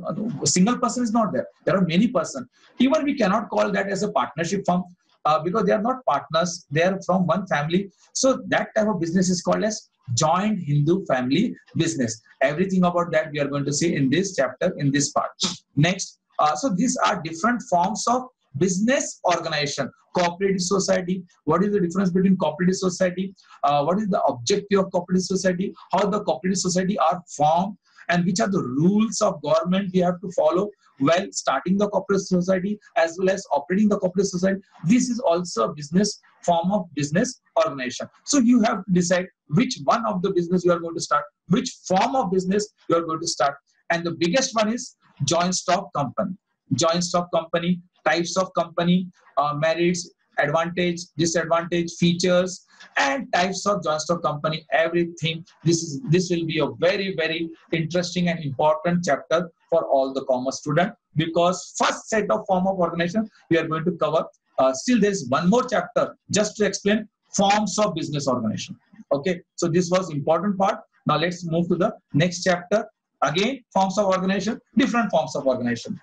a single person is not there. There are many person. Even we cannot call that as a partnership firm uh, because they are not partners. They are from one family. So that type of business is called as joint hindu family business. Everything about that we are going to see in this chapter in this part. Next uh, so these are different forms of business organization. Cooperative society what is the difference between cooperative society? Uh, what is the objective of cooperative society? How the cooperative society are formed? And which are the rules of government we have to follow while starting the cooperative society as well as operating the cooperative society? This is also a business form of business organization. So you have to decide which one of the business you are going to start which form of business you are going to start. And the biggest one is joint stock company. Joint stock company types of company uh, merits advantage disadvantage features and types of joint stock company. Everything this is this will be a very very interesting and important chapter for all the commerce student because first set of form of organization we are going to cover uh, still there's one more chapter just to explain forms of business organization. Okay so this was important part. Now let's move to the next chapter again forms of organization different forms of organization.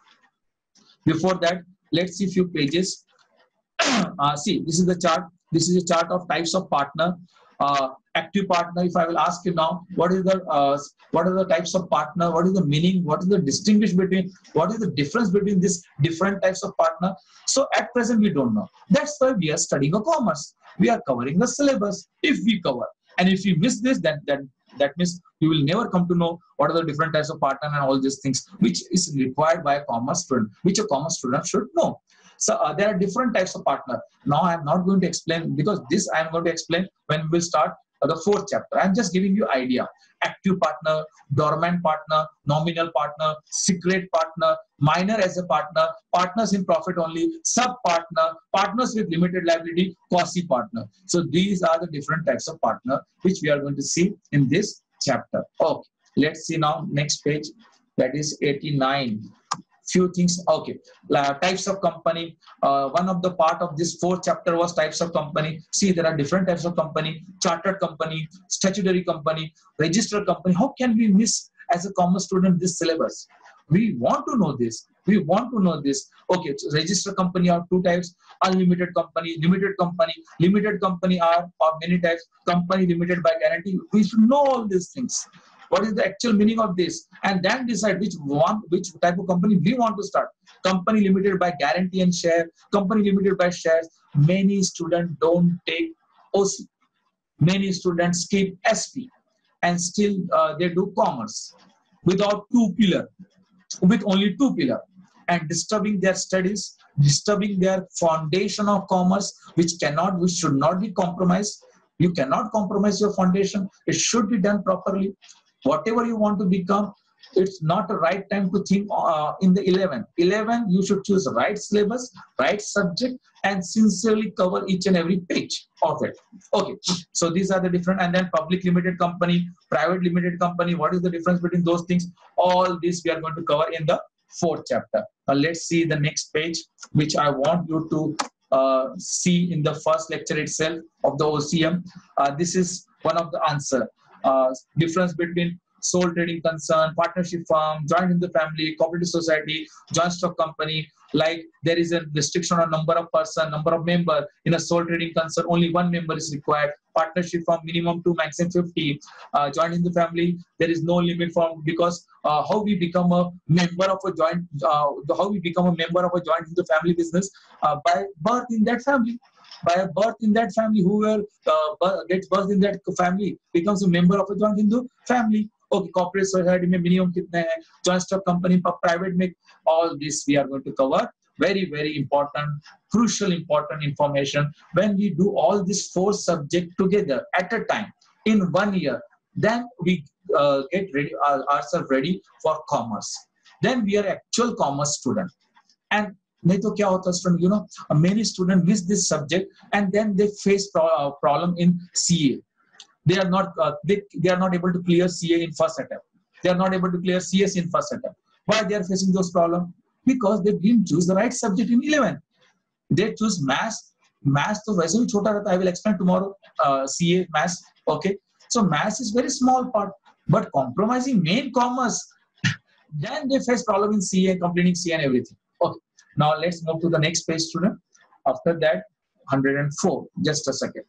Before that let's see few pages. Uh, see this is the chart. This is a chart of types of partner. Uh, active partner if i will ask you now what is the uh, what are the types of partner? What is the meaning? What is the distinguish between what is the difference between these different types of partner? So at present we don't know. That's why we are studying a commerce. We are covering the syllabus if we cover. And if you miss this then then that means you will never come to know what are the different types of partner and all these things which is required by a commerce student which a commerce student should know so uh, there are different types of partner. Now I'm not going to explain because this I'm going to explain when we will start the fourth chapter. I'm just giving you idea. Active partner, dormant partner, nominal partner, secret partner, minor as a partner, partners in profit only, sub partner, partners with limited liability, quasi partner. So these are the different types of partner which we are going to see in this chapter. Okay, let's see now next page. That is 89 few things. Okay. Types of company uh, one of the part of this fourth chapter was types of company. See there are different types of company. Chartered company statutory company registered company. How can we miss as a commerce student this syllabus? We want to know this. We want to know this. Okay so registered company are two types. Unlimited company limited company. Limited company are, are many types. Company limited by guarantee. We should know all these things what is the actual meaning of this? And then decide which one which type of company we want to start. Company limited by guarantee and share company limited by shares. Many students don't take oc many students skip sp and still uh, they do commerce without two pillar with only two pillar and disturbing their studies disturbing their foundation of commerce which cannot which should not be compromised. You cannot compromise your foundation. It should be done properly whatever you want to become it's not the right time to think uh, in the 11 11 you should choose right syllabus right subject and sincerely cover each and every page of it. Okay so these are the different and then public limited company private limited company what is the difference between those things? All this we are going to cover in the fourth chapter. Now let's see the next page which i want you to uh, see in the first lecture itself of the ocm uh, this is one of the answer uh, difference between sole trading concern, partnership firm, joint Hindu family, cooperative society, joint stock company. Like there is a restriction on number of person, number of member. In a sole trading concern, only one member is required. Partnership firm, minimum two, maximum 50. Uh, joint Hindu family, there is no limit for because uh, how we become a member of a joint, uh, how we become a member of a joint Hindu family business uh, by birth in that family by a birth in that family, whoever uh, gets birth in that family becomes a member of a joint Hindu family. Okay, corporate society में minimum कितने हैं joint stock company private में all this we are going to cover very very important crucial important information when we do all these four subject together at a time in one year then we uh, get ready uh, ourselves ready for commerce then we are actual commerce student and नहीं तो क्या होता student you know many student miss this subject and then they face problem in CA they are not uh, they, they are not able to clear CA in first attempt. They are not able to clear CS in first attempt. Why they are facing those problems? Because they didn't choose the right subject in 11. They choose math. Math तो वैसे भी छोटा रहता. I will explain tomorrow. Uh, CA math. Okay. So math is very small part, but compromising main commerce, then they face problem in CA, completing CA and everything. Now let's move to the next page, student. After that, 104. Just a second.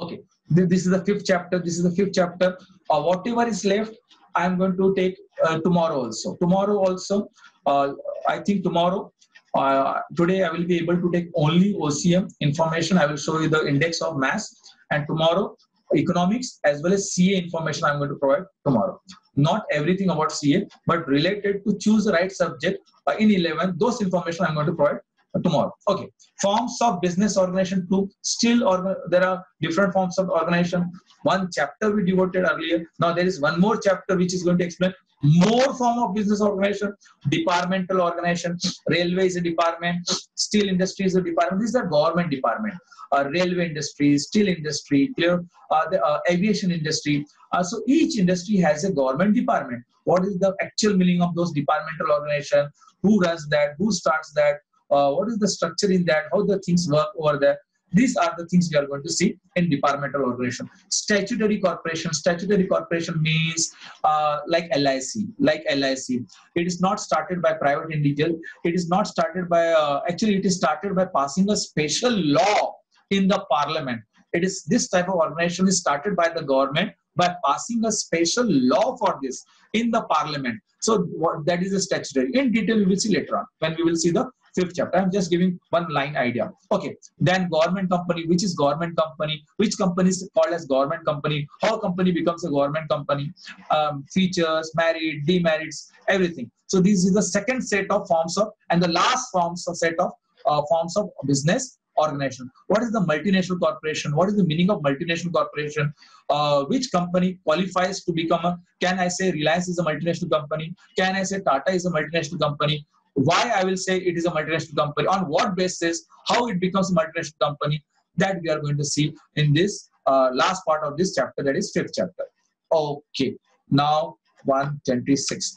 Okay, this is the fifth chapter. This is the fifth chapter. Uh, whatever is left, I am going to take uh, tomorrow also. Tomorrow also, uh, I think tomorrow, uh, today I will be able to take only OCM information. I will show you the index of mass. And tomorrow, economics as well as CA information I'm going to provide tomorrow. Not everything about CA, but related to choose the right subject uh, in 11, those information I'm going to provide tomorrow. Okay, forms of business organization two. Still, or there are different forms of organization. One chapter we devoted earlier. Now there is one more chapter which is going to explain more form of business organization. Departmental organization. Railway is a department. Steel industry is a department. This is government department. Uh, railway industry, steel industry, clear, uh, the uh, aviation industry. So each industry has a government department. What is the actual meaning of those departmental organization? Who runs that? Who starts that? what is the structure in that, how the things work over there. These are the things we are going to see in departmental organization. Statutory corporation. Statutory corporation means uh, like LIC, like LIC. It is not started by private individual. It is not started by, uh, actually it is started by passing a special law in the parliament. It is this type of organization is started by the government by passing a special law for this in the parliament. So what, that is a statutory. In detail, we will see later on when we will see the fifth chapter. I'm just giving one line idea. Okay. Then government company, which is government company, which company is called as government company, how company becomes a government company, um, features, merit, demerits, everything. So this is the second set of forms of, and the last forms of set of uh, forms of business organization. What is the multinational corporation? What is the meaning of multinational corporation? Uh, which company qualifies to become a, can I say Reliance is a multinational company? Can I say Tata is a multinational company? why I will say it is a multinational company, on what basis, how it becomes a multinational company, that we are going to see in this uh, last part of this chapter, that is fifth chapter. Okay, now 126,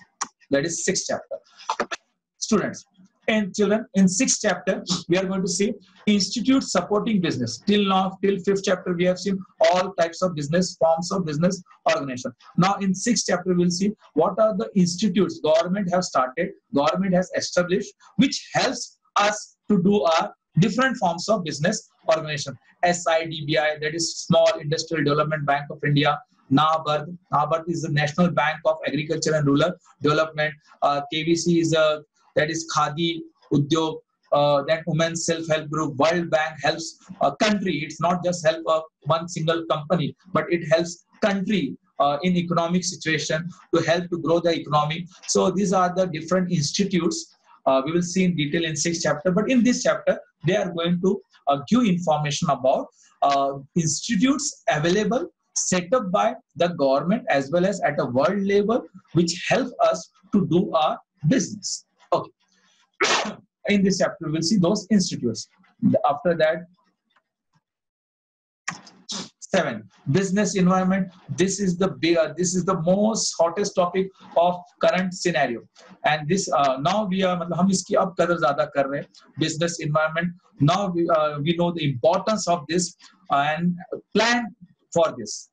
that is sixth chapter. Students, and children, in sixth chapter, we are going to see institute supporting business. Till now, till fifth chapter, we have seen all types of business, forms of business organization. Now, in sixth chapter, we'll see what are the institutes government have started, government has established, which helps us to do our different forms of business organization. SIDBI, that is Small Industrial Development Bank of India, NABARD. NABARD is the National Bank of Agriculture and Rural Development. Uh, KVC is a that is Khadi, Udyog, uh, that women's self-help group world bank helps a country. It's not just help of one single company but it helps country uh, in economic situation to help to grow the economy. So these are the different institutes. Uh, we will see in detail in sixth chapter but in this chapter they are going to uh, give information about uh, institutes available set up by the government as well as at a world level, which help us to do our business Okay. In this chapter, we'll see those institutes. After that, seven business environment this is the uh, this is the most hottest topic of current scenario and this uh, now we are मतलब हम इसकी अब कदर ज्यादा कर रहे हैं business environment now we, uh, we know the importance of this and plan for this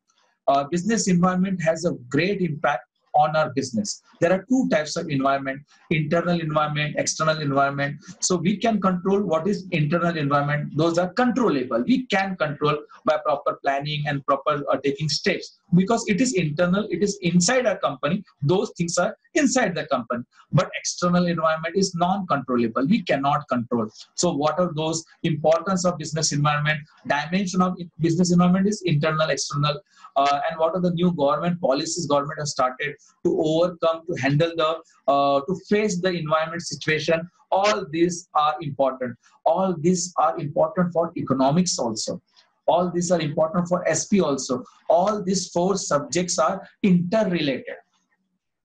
uh, business environment has a great impact on our business. There are two types of environment, internal environment, external environment. So we can control what is internal environment. Those are controllable. We can control by proper planning and proper uh, taking steps because it is internal, it is inside our company. Those things are inside the company. But external environment is non-controllable. We cannot control. So what are those importance of business environment? Dimension of business environment is internal, external, uh, and what are the new government policies government has started to overcome, to handle the, uh, to face the environment situation. All these are important. All these are important for economics also. All these are important for SP also. All these four subjects are interrelated.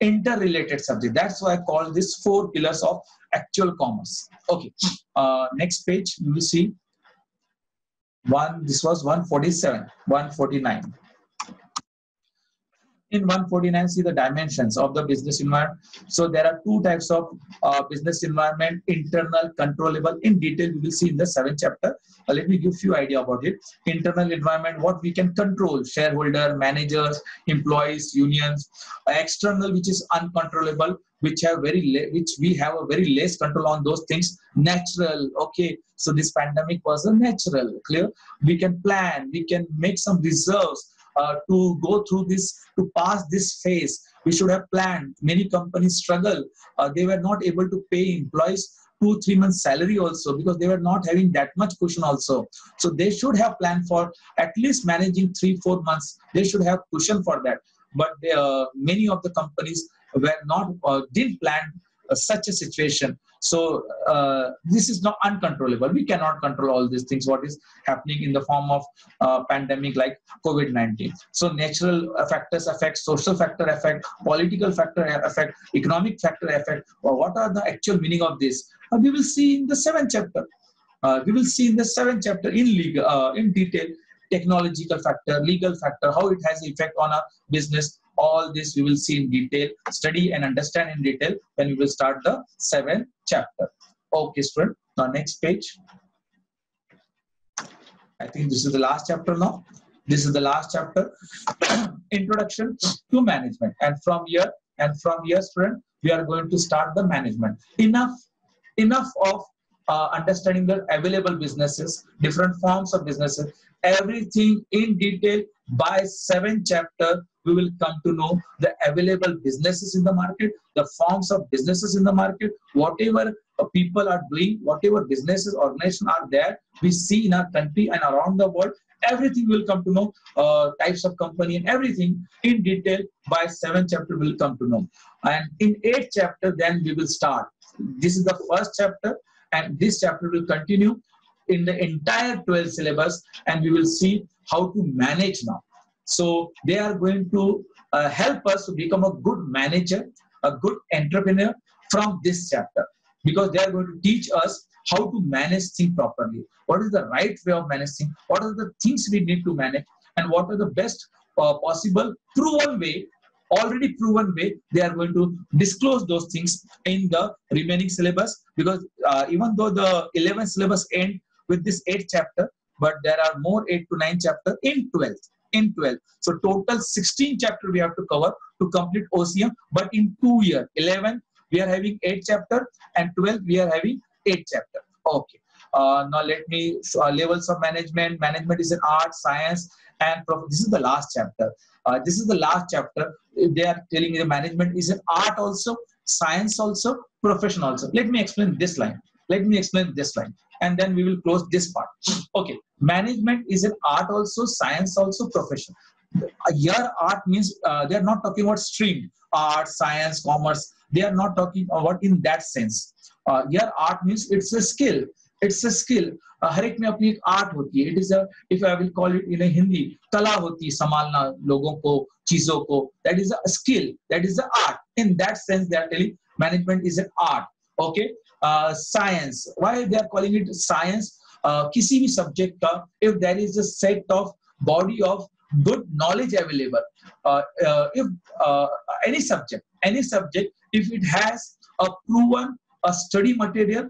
Interrelated subject. That's why I call this four pillars of actual commerce. Okay. Uh, next page, you will see one. This was 147, 149 in 149 see the dimensions of the business environment. So there are two types of uh, business environment internal controllable. In detail we will see in the seventh chapter. Uh, let me give few idea about it. Internal environment what we can control. Shareholder managers employees unions. Uh, external which is uncontrollable which have very which we have a very less control on those things. Natural okay. So this pandemic was a natural clear. We can plan we can make some reserves uh, to go through this, to pass this phase. We should have planned. Many companies struggle. Uh, they were not able to pay employees two, three months salary also because they were not having that much cushion also. So they should have planned for at least managing three, four months. They should have cushion for that. But they, uh, many of the companies were not, uh, didn't plan uh, such a situation. So uh, this is not uncontrollable. We cannot control all these things. What is happening in the form of uh, pandemic like COVID-19. So natural factors affect, social factor affect, political factor affect, economic factor affect. Well, what are the actual meaning of this? Uh, we will see in the seventh chapter. Uh, we will see in the seventh chapter in legal, uh, in detail, technological factor, legal factor, how it has effect on our business, all this we will see in detail, study and understand in detail when we will start the seventh chapter. Okay, student. Now next page. I think this is the last chapter now. This is the last chapter. Introduction to management. And from here, and from here, student, we are going to start the management. Enough, enough of uh, understanding the available businesses, different forms of businesses, everything in detail by seven chapter we will come to know the available businesses in the market, the forms of businesses in the market, whatever people are doing, whatever businesses, organizations are there, we see in our country and around the world, everything will come to know, uh, types of company and everything in detail by seventh chapter will come to know. And in eighth chapter, then we will start. This is the first chapter and this chapter will continue in the entire 12 syllabus and we will see how to manage now so they are going to uh, help us to become a good manager, a good entrepreneur from this chapter because they are going to teach us how to manage things properly. What is the right way of managing? What are the things we need to manage? And what are the best uh, possible proven way, already proven way, they are going to disclose those things in the remaining syllabus because uh, even though the 11th syllabus end with this 8th chapter, but there are more 8 to 9 chapter in 12th in 12. So total 16 chapter we have to cover to complete OCM, but in two years, 11 we are having 8 chapter and 12 we are having 8 chapter. Okay. Uh, now let me uh, levels of management. Management is an art, science, and this is the last chapter. Uh, this is the last chapter. They are telling me the management is an art also, science also, profession also. Let me explain this line Let me explain this line and then we will close this part. Okay, management is an art also, science also, profession. Here art means uh, they are not talking about stream, art, science, commerce. They are not talking about in that sense. Uh, here art means it's a skill. It's a skill हर एक में अपनी एक art होती है it is if I will call it in Hindi कला होती है संभालना लोगों को चीजों को that is a skill that is a art in that sense they are telling management is an art okay science why they are calling it science किसी भी सब्जेक्ट का if there is a set of body of good knowledge available uh, uh, if uh, any subject any subject if it has a proven a study material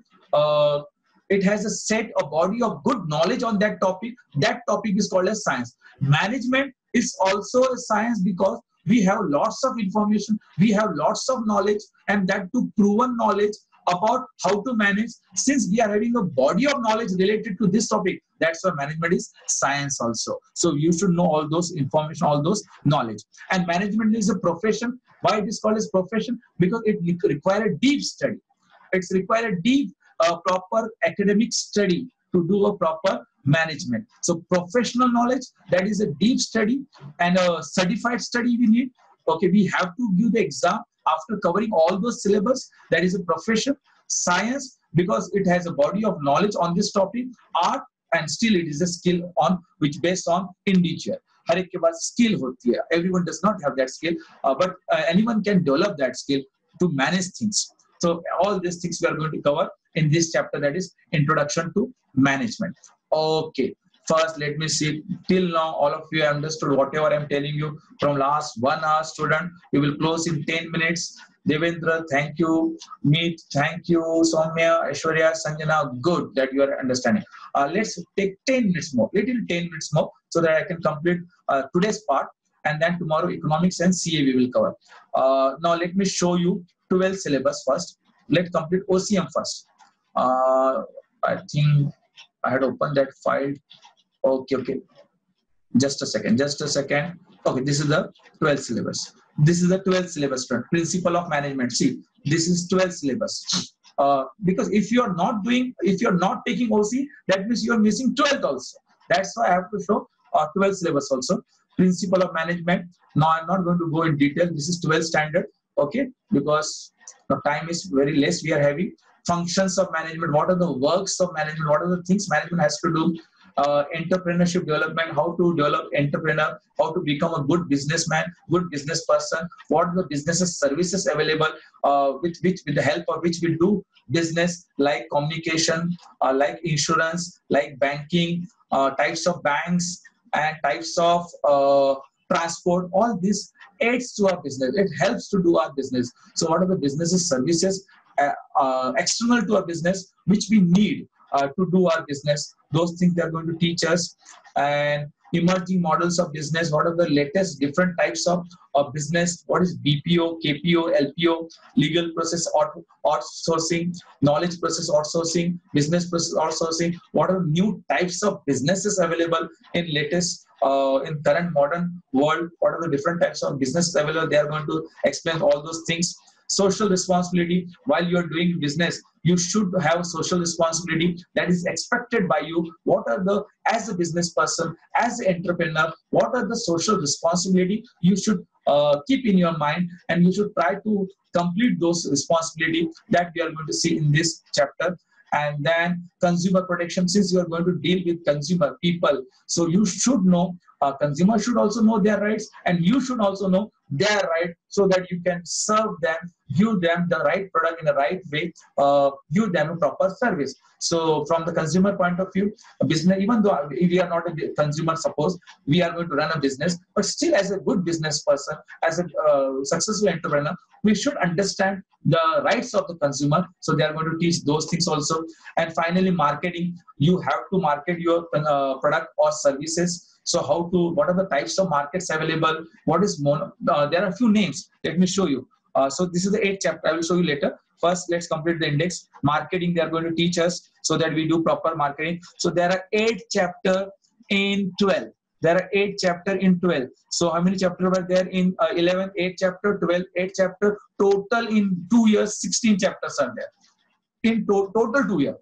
it has a set a body of good knowledge on that topic that topic is called as science management is also a science because we have lots of information we have lots of knowledge and that to proven knowledge about how to manage since we are having a body of knowledge related to this topic that's why management is science also. So you should know all those information all those knowledge. And management is a profession. Why it is called as profession? Because it require a deep study. It's required a deep uh, proper academic study to do a proper management. So professional knowledge that is a deep study and a certified study we need. Okay we have to give the exam after covering all those syllabus that is a profession science because it has a body of knowledge on this topic art and still it is a skill on which based on individual हर एक के पास skill होती है everyone does not have that skill uh, but uh, anyone can develop that skill to manage things so all these things we are going to cover in this chapter that is introduction to management okay first let me see. Till now all of you understood whatever i'm telling you from last one hour student. We will close in 10 minutes. Devendra thank you. Meet thank you. Soumya aishwarya sanjana good that you are understanding. Uh, let's take 10 minutes more little 10 minutes more so that i can complete uh, today's part and then tomorrow economics and ca we will cover. Uh, now let me show you 12 syllabus first. Let's complete ocm first. Uh, i think i had opened that file okay okay. Just a second just a second. Okay this is the 12th syllabus. This is the 12th syllabus principle of management. See this is 12th syllabus. Uh, because if you are not doing if you are not taking oc that means you are missing 12th also. That's why i have to show uh, 12th syllabus also. Principle of management. Now i'm not going to go in detail. This is 12th standard okay? Because the time is very less. We are having functions of management. What are the works of management? What are the things management has to do uh, entrepreneurship development, how to develop entrepreneur, how to become a good businessman, good business person, what are the businesses services available uh, with which with the help of which we do business like communication, uh, like insurance, like banking, uh, types of banks and types of uh, transport. All this aids to our business. It helps to do our business. So what are the businesses services uh, external to our business which we need to do our business. Those things they are going to teach us. And emerging models of business. What are the latest different types of, of business? What is BPO, KPO, LPO, legal process outsourcing, knowledge process outsourcing, business process outsourcing? What are new types of businesses available in latest uh, in current modern world? What are the different types of businesses available? They are going to explain all those things social responsibility while you are doing business you should have social responsibility that is expected by you. What are the as a business person as an entrepreneur what are the social responsibility you should uh, keep in your mind? And you should try to complete those responsibility that we are going to see in this chapter. And then consumer protection since you are going to deal with consumer people so you should know uh, consumer should also know their rights and you should also know their right so that you can serve them give them the right product in the right way uh, give them a proper service. So from the consumer point of view business even though we are not a consumer suppose we are going to run a business but still as a good business person as a uh, successful entrepreneur we should understand the rights of the consumer. So they are going to teach those things also. And finally marketing. You have to market your uh, product or services so how to, what are the types of markets available? What is mono, uh, there are a few names. Let me show you. Uh, so this is the eighth chapter. I will show you later. First, let's complete the index. Marketing, they are going to teach us so that we do proper marketing. So there are eight chapter in 12. There are eight chapter in 12. So how many chapter were there in uh, 11? Eight chapter, 12, eight chapter. Total in two years, 16 chapters are there. In to total two years.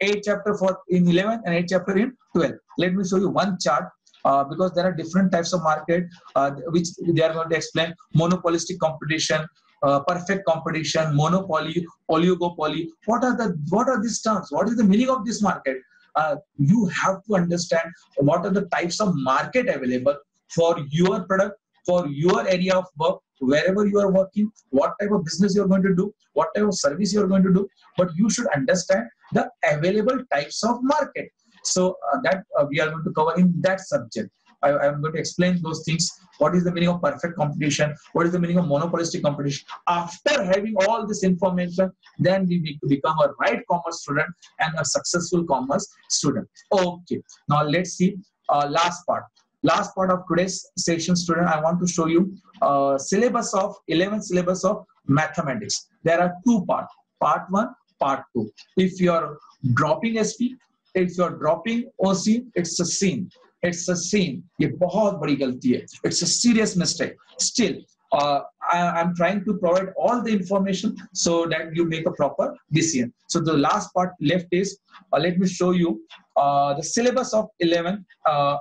Eight chapter for in 11 and eight chapter in 12. Let me show you one chart uh, because there are different types of market uh, which they are going to explain monopolistic competition uh, perfect competition, monopoly, oligopoly. What are the what are these terms? What is the meaning of this market? Uh, you have to understand what are the types of market available for your product, for your area of work, wherever you are working, what type of business you are going to do, what type of service you are going to do. But you should understand the available types of market. So uh, that uh, we are going to cover in that subject. I, am going to explain those things. What is the meaning of perfect competition? What is the meaning of monopolistic competition? After having all this information, then we become a right commerce student and a successful commerce student. Okay, now let's see uh, last part. Last part of today's session, student, I want to show you uh, syllabus of 11 syllabus of mathematics. There are two parts, part one, part two. If you are dropping SP, if you are dropping OC, it's a sin. It's a scene ये बहुत बड़ी गलती है it's a serious mistake still uh, I, am trying to provide all the information so that you make a proper decision. So the last part left is, uh, let me show you uh, the syllabus of 11 uh,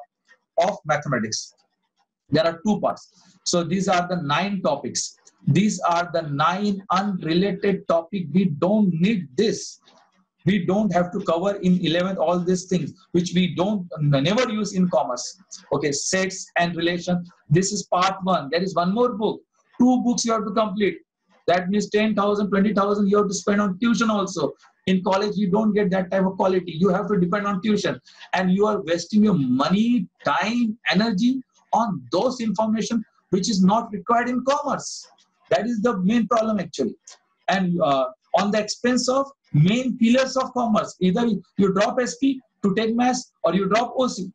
of mathematics. There are two parts. So these are the nine topics. These are the nine unrelated topic. We don't need this we don't have to cover in 11th all these things which we don't never use in commerce. Okay sets and relation this is part one. There is one more book. Two books you have to complete. That means 10000 20000 you have to spend on tuition also. In college you don't get that type of quality. You have to depend on tuition. And you are wasting your money time energy on those information which is not required in commerce. That is the main problem actually. And uh, on the expense of main pillars of commerce. Either you drop SP to take maths or you drop OC.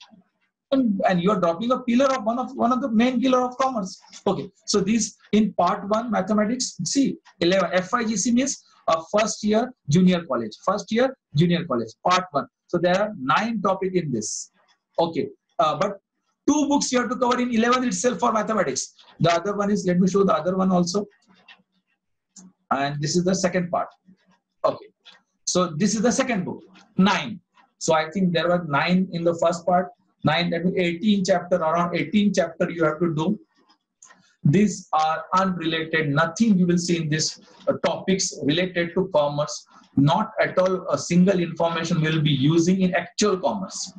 And, and you are dropping a pillar of one of one of the main pillar of commerce. Okay, so this in part one mathematics. See, 11 FYJC means a first year junior college. First year junior college. Part one. So there are nine topic in this. Okay, uh, but two books you have to cover in 11 itself for mathematics. The other one is let me show the other one also. And this is the second part. Okay. So this is the second book, nine. So I think there were nine in the first part, nine, that means 18 chapter, around 18 chapter you have to do. These are unrelated, nothing you will see in this uh, topics related to commerce. Not at all a single information we will be using in actual commerce.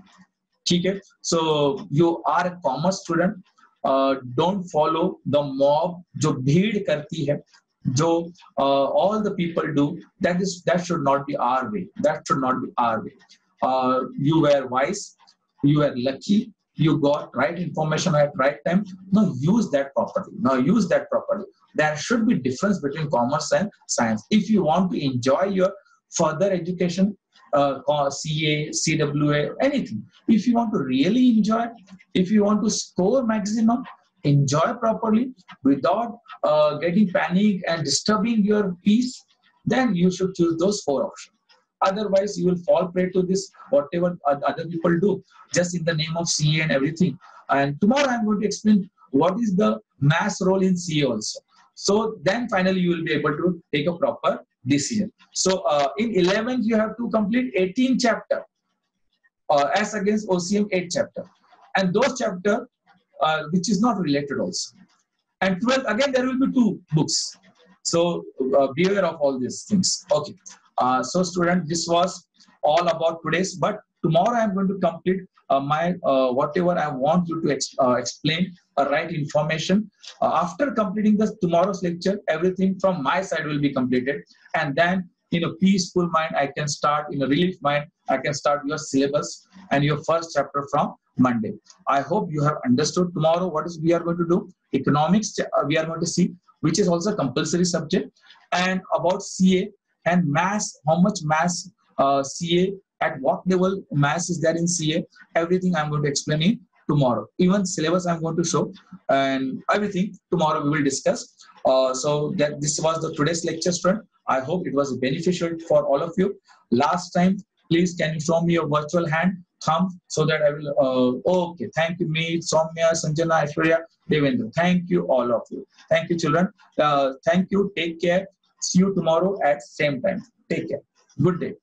Okay? So you are a commerce student, uh, don't follow the mob जो भीड़ करती है जो uh, all the people do that is that should not be our way. That should not be our way. Uh, you were wise you were lucky you got right information at right time. Now use that properly. Now use that properly. There should be difference between commerce and science. If you want to enjoy your further education uh, CA, CWA, anything. If you want to really enjoy, if you want to score maximum, enjoy properly without uh, getting panic and disturbing your peace, then you should choose those four options. Otherwise, you will fall prey to this, whatever other people do, just in the name of CA and everything. And tomorrow I'm going to explain what is the maths role in CA also. So then finally you will be able to take a proper decision. So uh, in 11th, you have to complete 18 chapter uh, as against OCM 8 chapter. And those chapter uh, which is not related also. And 12th, again, there will be two books. So uh, beware of all these things. Okay. Uh, so student, this was all about today's, but tomorrow I'm going to complete uh, my uh, whatever I want you to ex uh, explain, uh, right information. Uh, after completing this tomorrow's lecture, everything from my side will be completed, and then in a peaceful mind, I can start in a relief mind. I can start your syllabus and your first chapter from Monday. I hope you have understood tomorrow what is we are going to do. Economics uh, we are going to see, which is also a compulsory subject, and about CA and maths, how much maths uh, CA, at what level maths is there in CA, everything I'm going to explain in tomorrow. Even syllabus I'm going to show and everything tomorrow we will discuss. Uh, so that this was the today's lecture student. I hope it was beneficial for all of you. Last time, please can you show me your virtual hand? thumb so that I will, uh, okay, thank you, me, Somya, Sanjana, Aishwarya, Devendra. Thank you, all of you. Thank you, children. Uh, thank you. Take care. See you tomorrow at same time. Take care. Good day.